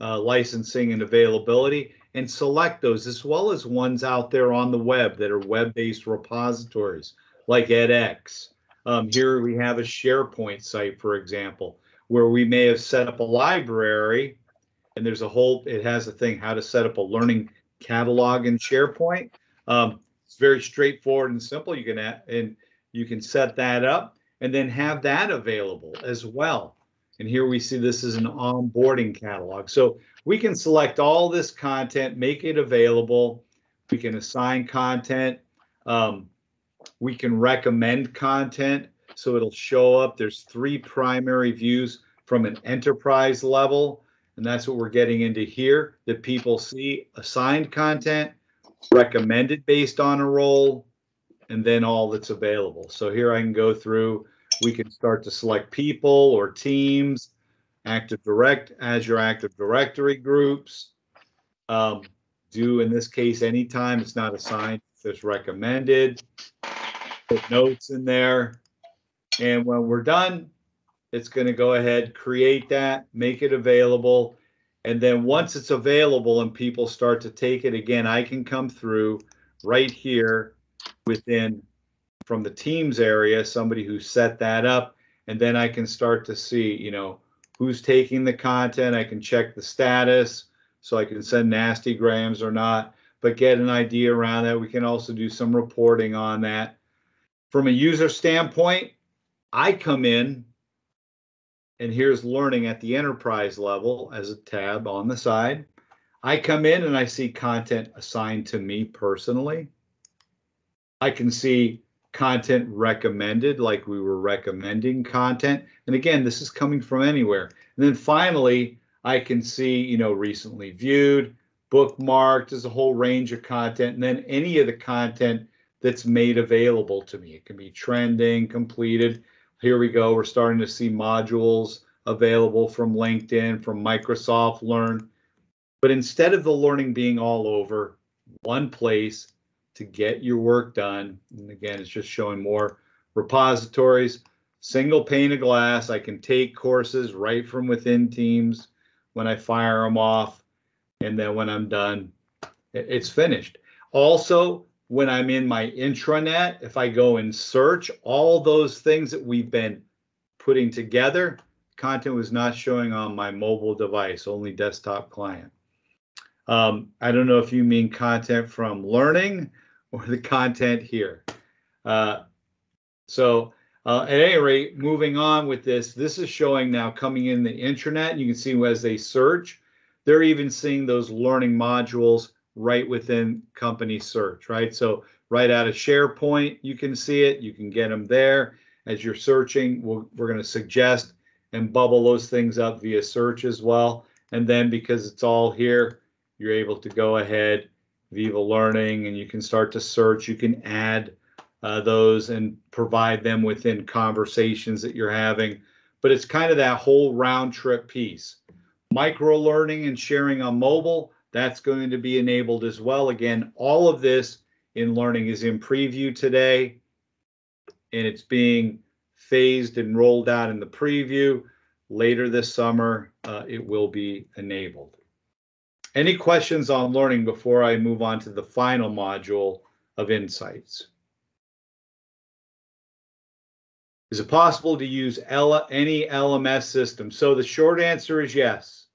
uh, licensing and availability and select those as well as ones out there on the web that are web-based repositories like edX. Um, here we have a SharePoint site, for example, where we may have set up a library and there's a whole, it has a thing how to set up a learning catalog in SharePoint. Um, it's very straightforward and simple. You can and you can set that up and then have that available as well. And here we see this is an onboarding catalog. So we can select all this content, make it available. We can assign content. Um, we can recommend content. So it'll show up. There's three primary views from an enterprise level. And that's what we're getting into here that people see assigned content, recommended based on a role, and then all that's available. So here I can go through, we can start to select people or teams, Active Direct, Azure Active Directory groups. Um, do in this case, anytime it's not assigned, it's recommended. Put notes in there. And when we're done, it's going to go ahead, create that, make it available. And then once it's available and people start to take it again, I can come through right here within from the teams area, somebody who set that up. And then I can start to see, you know, who's taking the content. I can check the status so I can send nasty grams or not, but get an idea around that. We can also do some reporting on that. From a user standpoint, I come in and here's learning at the enterprise level as a tab on the side. I come in and I see content assigned to me personally. I can see content recommended, like we were recommending content. And again, this is coming from anywhere. And then finally, I can see, you know, recently viewed, bookmarked, there's a whole range of content. And then any of the content that's made available to me. It can be trending, completed. Here we go. We're starting to see modules available from LinkedIn, from Microsoft Learn. But instead of the learning being all over one place, to get your work done. And again, it's just showing more repositories, single pane of glass. I can take courses right from within Teams when I fire them off. And then when I'm done, it's finished. Also, when I'm in my intranet, if I go and search all those things that we've been putting together, content was not showing on my mobile device, only desktop client. Um, I don't know if you mean content from learning or the content here. Uh, so uh, at any rate, moving on with this, this is showing now coming in the intranet. You can see as they search, they're even seeing those learning modules right within company search, right? So right out of SharePoint, you can see it. You can get them there as you're searching. we we are going to suggest and bubble those things up via search as well. And then because it's all here, you're able to go ahead, Viva Learning, and you can start to search. You can add uh, those and provide them within conversations that you're having. But it's kind of that whole round trip piece. Micro learning and sharing on mobile, that's going to be enabled as well. Again, all of this in learning is in preview today, and it's being phased and rolled out in the preview. Later this summer, uh, it will be enabled. Any questions on learning before I move on to the final module of insights? Is it possible to use L any LMS system? So the short answer is yes.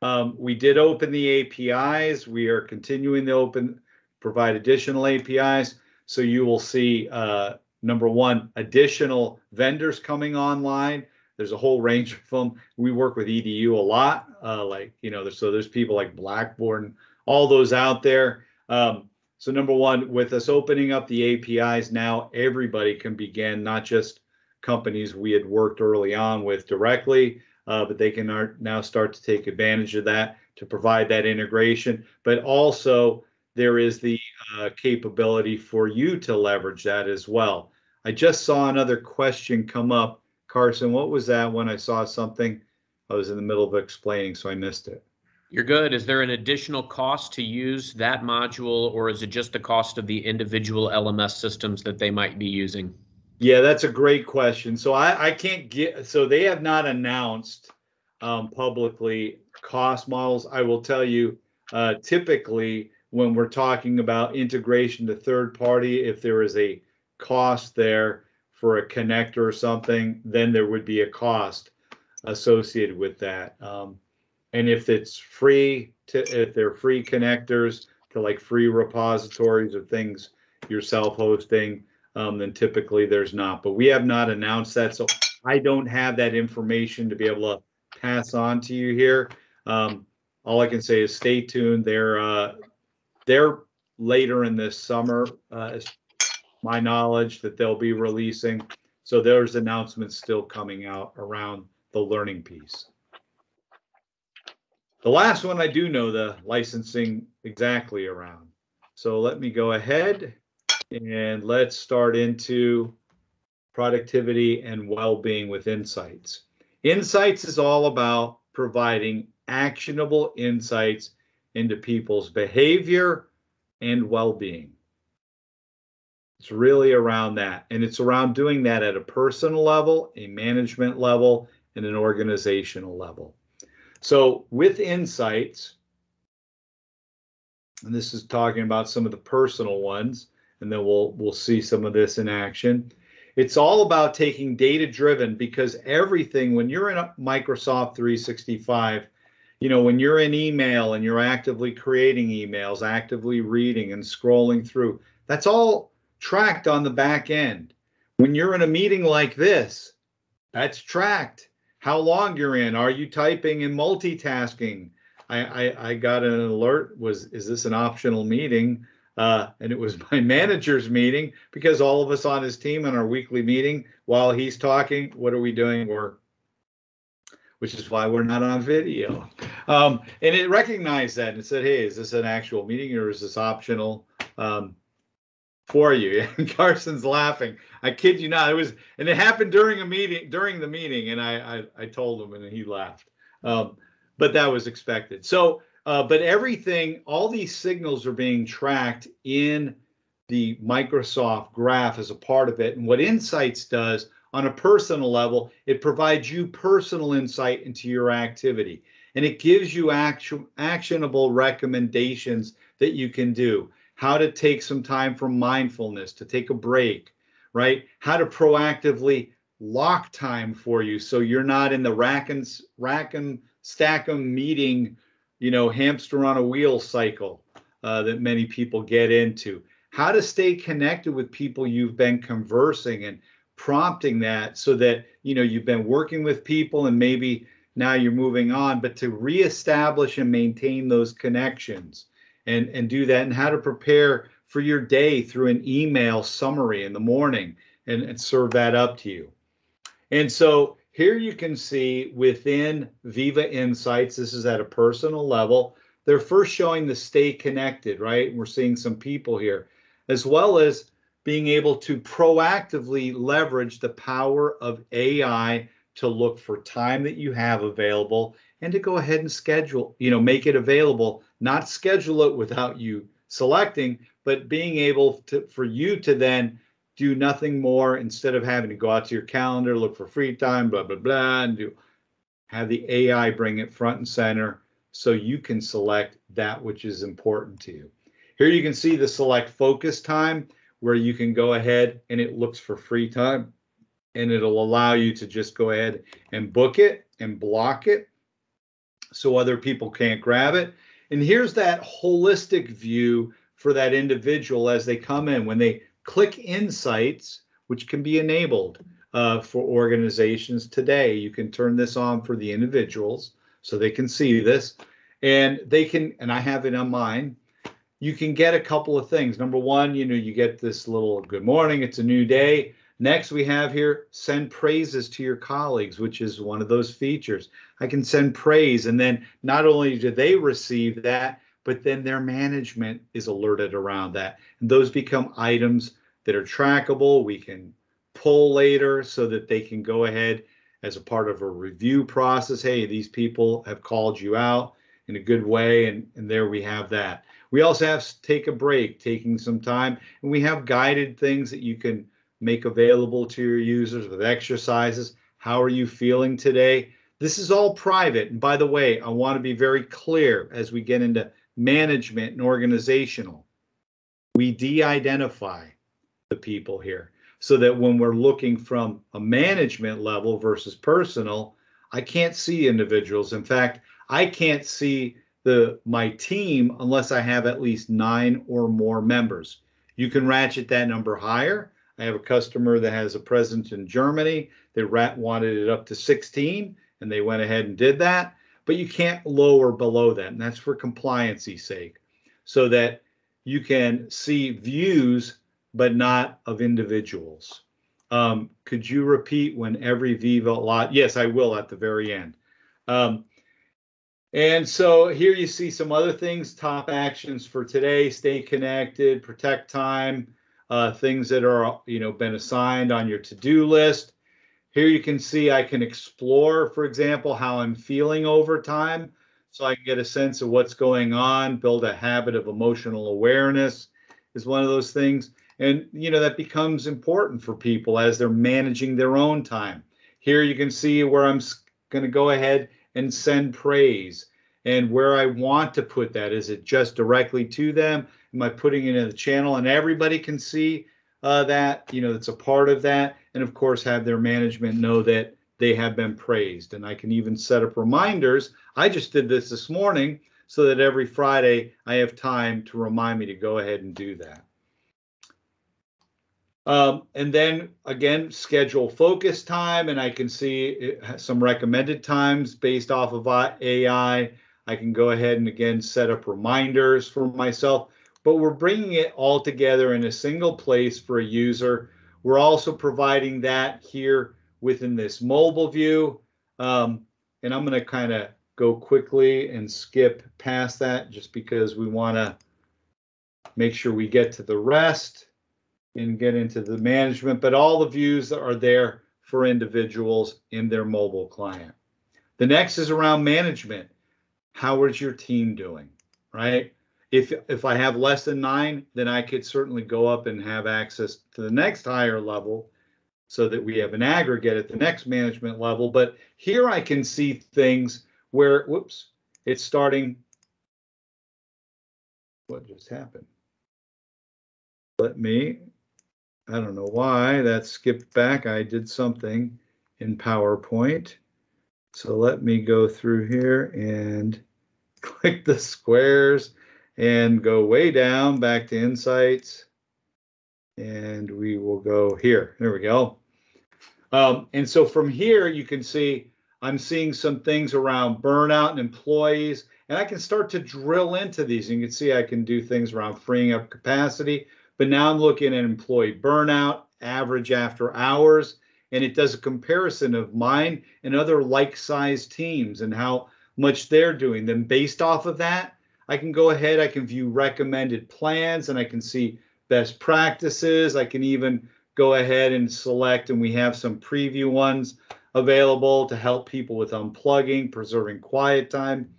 Um, we did open the APIs. We are continuing to open, provide additional APIs. So you will see, uh, number one, additional vendors coming online. There's a whole range of them. We work with EDU a lot, uh, like, you know, so there's people like Blackboard, and all those out there. Um, so number one, with us opening up the APIs now, everybody can begin, not just companies we had worked early on with directly, uh, but they can now start to take advantage of that to provide that integration. But also, there is the uh, capability for you to leverage that as well. I just saw another question come up. Carson, what was that when I saw something? I was in the middle of explaining, so I missed it. You're good. Is there an additional cost to use that module, or is it just the cost of the individual LMS systems that they might be using? Yeah, that's a great question. So I, I can't get, so they have not announced um, publicly cost models. I will tell you, uh, typically when we're talking about integration to third party, if there is a cost there for a connector or something, then there would be a cost associated with that. Um, and if it's free to, if they're free connectors to like free repositories or things you're self-hosting, um, then typically there's not. But we have not announced that, so I don't have that information to be able to pass on to you here. Um, all I can say is stay tuned. They're uh, they're later in this summer, uh, my knowledge that they'll be releasing. So there's announcements still coming out around the learning piece. The last one I do know the licensing exactly around. So let me go ahead and let's start into productivity and well-being with insights. Insights is all about providing actionable insights into people's behavior and well-being. It's really around that. And it's around doing that at a personal level, a management level, and an organizational level. So with insights, and this is talking about some of the personal ones, and then we'll we'll see some of this in action. It's all about taking data driven because everything when you're in Microsoft 365, you know, when you're in email and you're actively creating emails, actively reading and scrolling through, that's all tracked on the back end. When you're in a meeting like this, that's tracked. How long you're in? Are you typing and multitasking? I, I, I got an alert. Was is this an optional meeting? Uh, and it was my manager's meeting because all of us on his team in our weekly meeting, while he's talking, what are we doing? We're, which is why we're not on video. Um, and it recognized that and said, hey, is this an actual meeting or is this optional um, for you? And Carson's laughing. I kid you not. It was, and it happened during a meeting, during the meeting. And I, I, I told him and he laughed. Um, but that was expected. So uh, but everything, all these signals are being tracked in the Microsoft graph as a part of it. And what Insights does on a personal level, it provides you personal insight into your activity. And it gives you action, actionable recommendations that you can do. How to take some time for mindfulness, to take a break, right? How to proactively lock time for you so you're not in the rack and rack and stack 'em meeting, you know, hamster on a wheel cycle uh, that many people get into. How to stay connected with people you've been conversing and prompting that so that you know you've been working with people and maybe now you're moving on, but to reestablish and maintain those connections and and do that and how to prepare for your day through an email summary in the morning and, and serve that up to you. And so here you can see within Viva Insights, this is at a personal level. They're first showing the stay connected, right? We're seeing some people here, as well as being able to proactively leverage the power of AI to look for time that you have available and to go ahead and schedule, you know, make it available, not schedule it without you selecting, but being able to for you to then do nothing more instead of having to go out to your calendar, look for free time, blah blah blah, and do have the AI bring it front and center so you can select that which is important to you. Here you can see the select focus time where you can go ahead and it looks for free time and it'll allow you to just go ahead and book it and block it so other people can't grab it. And here's that holistic view for that individual as they come in. When they click insights, which can be enabled uh, for organizations today, you can turn this on for the individuals so they can see this. And they can, and I have it on mine, you can get a couple of things. Number one, you know, you get this little good morning, it's a new day. Next, we have here send praises to your colleagues, which is one of those features. I can send praise, and then not only do they receive that, but then their management is alerted around that. And those become items that are trackable. We can pull later so that they can go ahead as a part of a review process. Hey, these people have called you out in a good way, and, and there we have that. We also have take a break, taking some time, and we have guided things that you can make available to your users with exercises. How are you feeling today? This is all private. And by the way, I want to be very clear as we get into management and organizational. We de identify the people here so that when we're looking from a management level versus personal, I can't see individuals. In fact, I can't see the my team unless I have at least nine or more members. You can ratchet that number higher I have a customer that has a presence in Germany. They rat wanted it up to 16 and they went ahead and did that. But you can't lower below that. And that's for compliancy sake so that you can see views, but not of individuals. Um, could you repeat when every Viva lot? Yes, I will at the very end. Um, and so here you see some other things, top actions for today, stay connected, protect time, uh, things that are you know been assigned on your to-do list. Here you can see I can explore, for example, how I'm feeling over time, so I can get a sense of what's going on. Build a habit of emotional awareness is one of those things, and you know that becomes important for people as they're managing their own time. Here you can see where I'm going to go ahead and send praise and where I want to put that. Is it just directly to them? Am I putting it in the channel and everybody can see uh, that? You know, it's a part of that. And of course, have their management know that they have been praised. And I can even set up reminders. I just did this this morning so that every Friday I have time to remind me to go ahead and do that. Um, and then again, schedule focus time, and I can see some recommended times based off of AI. I can go ahead and again set up reminders for myself but we're bringing it all together in a single place for a user. We're also providing that here within this mobile view. Um, and I'm going to kind of go quickly and skip past that just because we want to make sure we get to the rest and get into the management, but all the views are there for individuals in their mobile client. The next is around management. How is your team doing, right? if if I have less than nine, then I could certainly go up and have access to the next higher level so that we have an aggregate at the next management level. But here I can see things where, whoops, it's starting. What just happened? let me, I don't know why that skipped back. I did something in PowerPoint. So let me go through here and click the squares and go way down back to insights. And we will go here. There we go. Um, and so from here, you can see I'm seeing some things around burnout and employees, and I can start to drill into these. You can see I can do things around freeing up capacity, but now I'm looking at employee burnout, average after hours, and it does a comparison of mine and other like-sized teams and how much they're doing. Then based off of that, I can go ahead, I can view recommended plans and I can see best practices. I can even go ahead and select, and we have some preview ones available to help people with unplugging, preserving quiet time.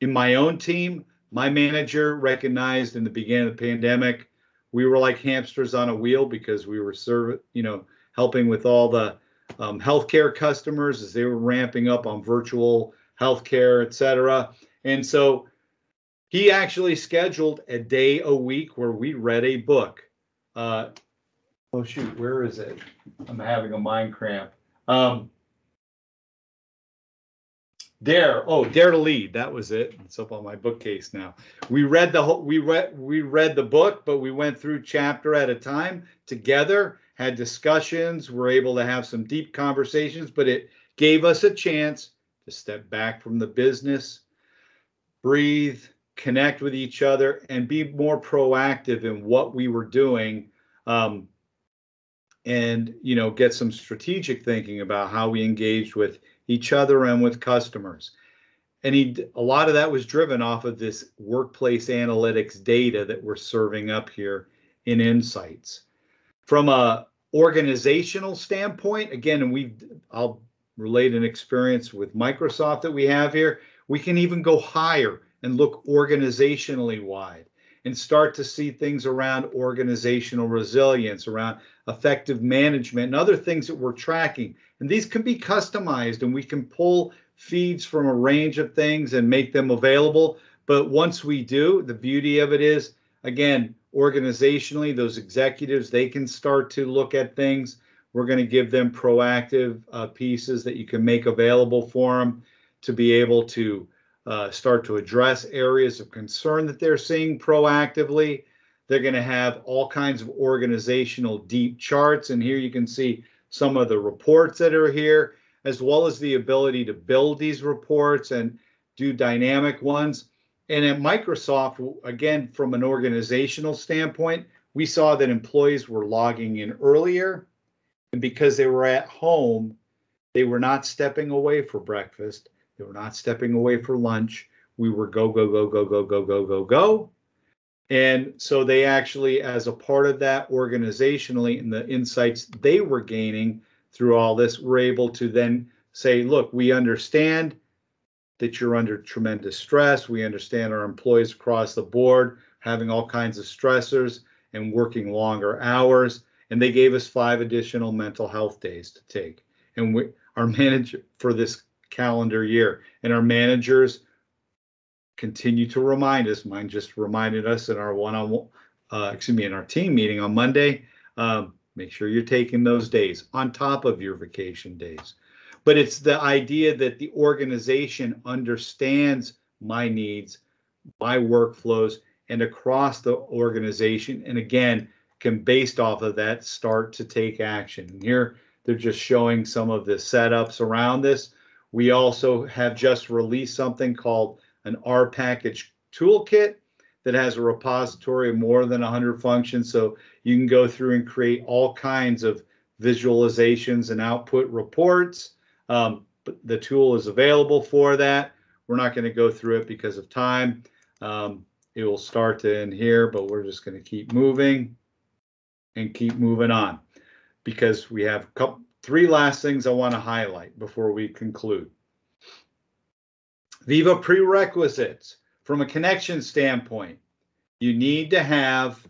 In my own team, my manager recognized in the beginning of the pandemic, we were like hamsters on a wheel because we were serving, you know, helping with all the um, healthcare customers as they were ramping up on virtual healthcare, et cetera. And so he actually scheduled a day a week where we read a book. Uh, oh shoot, where is it? I'm having a mind cramp. Um, Dare, oh, Dare to Lead, that was it. It's up on my bookcase now. We read the whole, we read, we read the book, but we went through chapter at a time together, had discussions, were able to have some deep conversations, but it gave us a chance to step back from the business, breathe, connect with each other, and be more proactive in what we were doing. Um, and you know, get some strategic thinking about how we engaged with each other and with customers. And he, a lot of that was driven off of this workplace analytics data that we're serving up here in Insights. From a organizational standpoint, again, and we, I'll relate an experience with Microsoft that we have here. We can even go higher and look organizationally wide and start to see things around organizational resilience, around effective management, and other things that we're tracking. And these can be customized, and we can pull feeds from a range of things and make them available. But once we do, the beauty of it is, again, organizationally, those executives, they can start to look at things. We're going to give them proactive uh, pieces that you can make available for them to be able to uh, start to address areas of concern that they're seeing proactively. They're going to have all kinds of organizational deep charts. And here you can see some of the reports that are here, as well as the ability to build these reports and do dynamic ones. And at Microsoft, again, from an organizational standpoint, we saw that employees were logging in earlier. And because they were at home, they were not stepping away for breakfast. They were not stepping away for lunch. We were go, go, go, go, go, go, go, go, go. And so they actually, as a part of that organizationally and the insights they were gaining through all this, were able to then say, look, we understand that you're under tremendous stress. We understand our employees across the board having all kinds of stressors and working longer hours. And they gave us five additional mental health days to take. And we, our manager for this calendar year. And our managers continue to remind us. Mine just reminded us in our one-on, uh, excuse me, in our team meeting on Monday. Um, make sure you're taking those days on top of your vacation days. But it's the idea that the organization understands my needs, my workflows, and across the organization. And again, can based off of that start to take action. And here they're just showing some of the setups around this. We also have just released something called an R package toolkit that has a repository of more than 100 functions. So you can go through and create all kinds of visualizations and output reports. Um, but the tool is available for that. We're not going to go through it because of time. Um, it will start in here, but we're just going to keep moving and keep moving on because we have couple, three last things I want to highlight before we conclude. Viva prerequisites from a connection standpoint. You need to have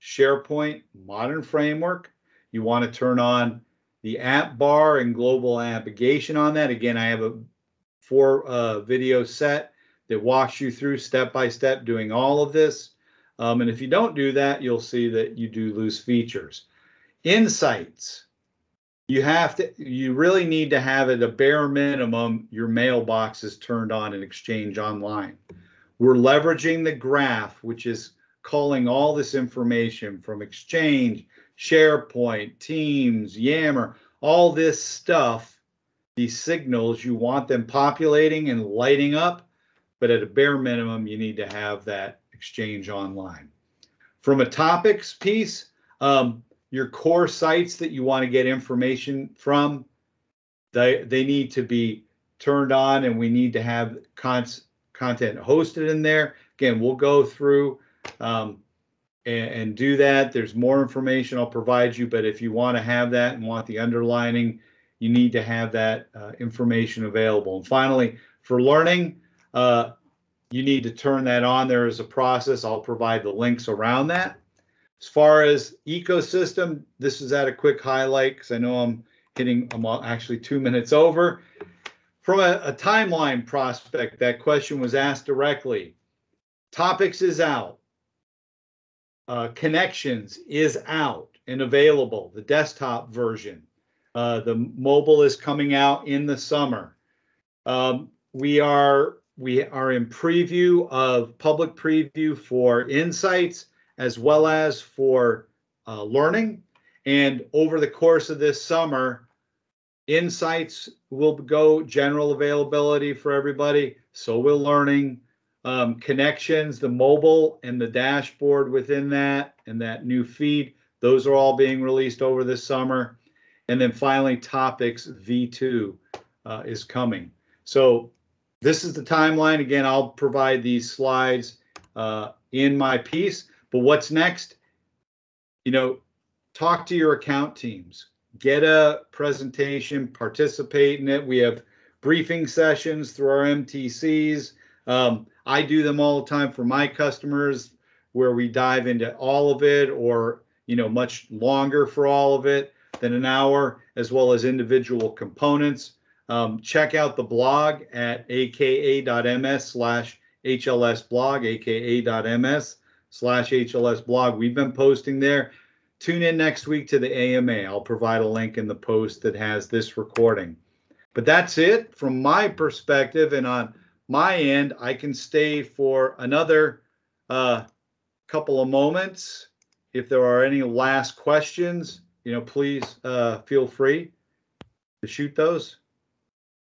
SharePoint modern framework. You want to turn on the app bar and global navigation on that. Again, I have a four uh, video set that walks you through step by step doing all of this. Um, and if you don't do that, you'll see that you do lose features. Insights. You have to, you really need to have at a bare minimum, your mailbox is turned on in Exchange Online. We're leveraging the graph, which is calling all this information from Exchange, SharePoint, Teams, Yammer, all this stuff, these signals, you want them populating and lighting up, but at a bare minimum, you need to have that Exchange Online. From a topics piece, um, your core sites that you want to get information from, they they need to be turned on, and we need to have content hosted in there. Again, we'll go through um, and, and do that. There's more information I'll provide you, but if you want to have that and want the underlining, you need to have that uh, information available. And finally, for learning, uh, you need to turn that on. There is a process. I'll provide the links around that. As far as ecosystem, this is at a quick highlight because I know I'm hitting, I'm actually two minutes over. From a, a timeline prospect, that question was asked directly. Topics is out. Uh, connections is out and available, the desktop version. Uh, the mobile is coming out in the summer. Um, we are we are in preview of public preview for insights as well as for uh, learning. And over the course of this summer, insights will go general availability for everybody. So will learning. Um, connections, the mobile and the dashboard within that, and that new feed, those are all being released over this summer. And then finally, topics V2 uh, is coming. So this is the timeline. Again, I'll provide these slides uh, in my piece. But what's next? You know, talk to your account teams, get a presentation, participate in it. We have briefing sessions through our MTCs. Um, I do them all the time for my customers where we dive into all of it or, you know, much longer for all of it than an hour, as well as individual components. Um, check out the blog at aka.ms slash HLS blog, aka.ms slash HLS blog. We've been posting there. Tune in next week to the AMA. I'll provide a link in the post that has this recording. But that's it from my perspective. And on my end, I can stay for another uh, couple of moments. If there are any last questions, you know, please uh, feel free to shoot those.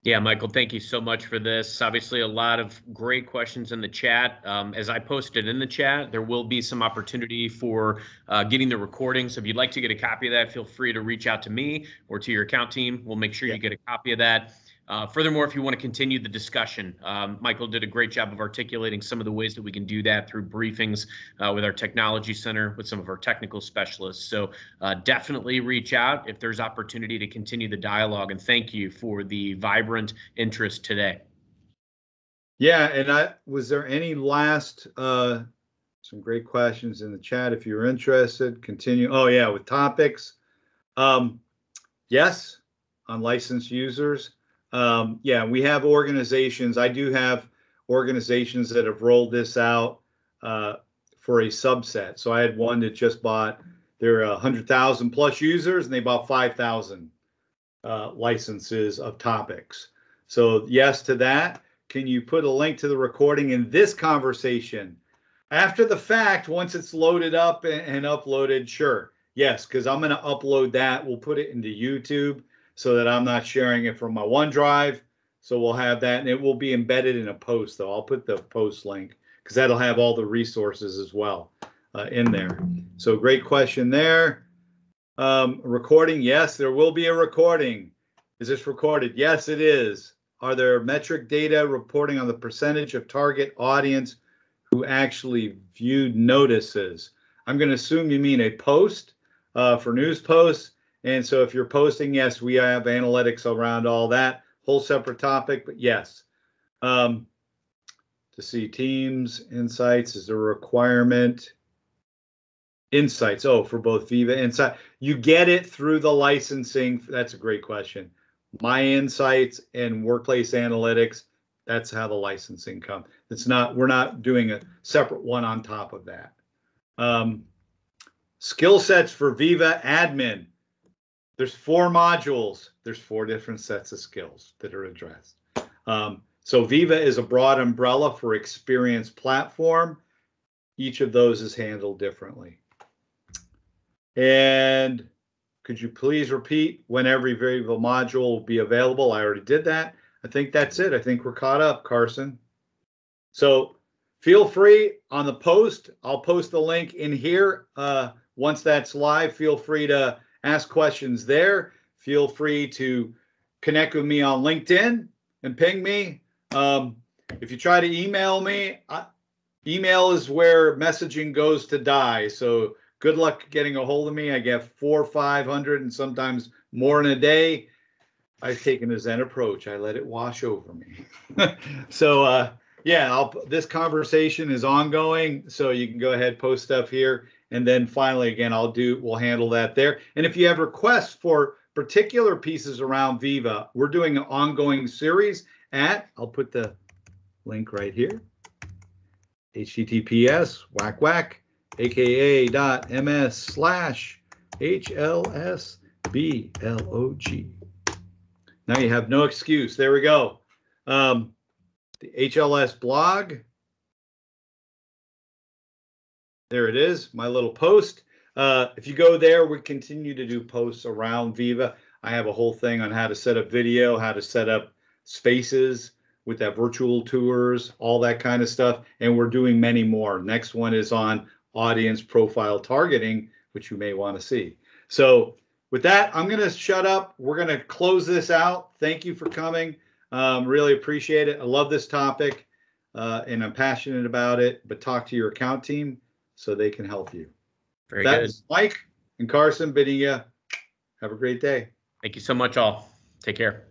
Yeah, Michael, thank you so much for this. Obviously, a lot of great questions in the chat. Um, as I posted in the chat, there will be some opportunity for uh, getting the recording. So if you'd like to get a copy of that, feel free to reach out to me or to your account team. We'll make sure yeah. you get a copy of that. Uh, furthermore, if you want to continue the discussion, um, Michael did a great job of articulating some of the ways that we can do that through briefings uh, with our technology center, with some of our technical specialists. So uh, definitely reach out if there's opportunity to continue the dialogue. And thank you for the vibrant interest today. Yeah, and I was there any last uh, some great questions in the chat. If you're interested, continue. Oh yeah, with topics. Um, yes, unlicensed users um, yeah, we have organizations. I do have organizations that have rolled this out uh, for a subset. So I had one that just bought there are 100,000 plus users and they bought 5,000 uh, licenses of topics. So yes to that. Can you put a link to the recording in this conversation? After the fact, once it's loaded up and, and uploaded, sure. Yes, because I'm going to upload that. We'll put it into YouTube so that I'm not sharing it from my OneDrive. So we'll have that and it will be embedded in a post though. I'll put the post link because that'll have all the resources as well uh, in there. So great question there. Um, recording, yes, there will be a recording. Is this recorded? Yes, it is. Are there metric data reporting on the percentage of target audience who actually viewed notices? I'm going to assume you mean a post uh, for news posts. And so if you're posting, yes, we have analytics around all that. Whole separate topic, but yes. Um, to see teams, insights is a requirement. Insights, oh, for both Viva Insight. You get it through the licensing. That's a great question. My Insights and Workplace Analytics, that's how the licensing comes. It's not, we're not doing a separate one on top of that. Um, skill sets for Viva admin. There's four modules. There's four different sets of skills that are addressed. Um, so Viva is a broad umbrella for experience platform. Each of those is handled differently. And could you please repeat when every Viva module will be available? I already did that. I think that's it. I think we're caught up, Carson. So feel free on the post. I'll post the link in here. Uh, once that's live, feel free to ask questions there. Feel free to connect with me on LinkedIn and ping me. Um, if you try to email me, I, email is where messaging goes to die. So good luck getting a hold of me. I get four, five hundred, and sometimes more in a day. I've taken a Zen approach. I let it wash over me. so uh, yeah, I'll, this conversation is ongoing. So you can go ahead post stuff here, and then finally, again, I'll do. We'll handle that there. And if you have requests for particular pieces around Viva, we're doing an ongoing series at. I'll put the link right here. HTTPS whack whack aka dot ms slash HLSBLOG. Now you have no excuse. There we go. Um, the HLS blog. There it is, my little post. Uh, if you go there, we continue to do posts around Viva. I have a whole thing on how to set up video, how to set up spaces with that virtual tours, all that kind of stuff. And we're doing many more. Next one is on audience profile targeting, which you may want to see. So with that, I'm going to shut up. We're going to close this out. Thank you for coming. Um, really appreciate it. I love this topic uh, and I'm passionate about it, but talk to your account team so they can help you. Very good. That's Mike and Carson bidding you have a great day. Thank you so much, all. Take care.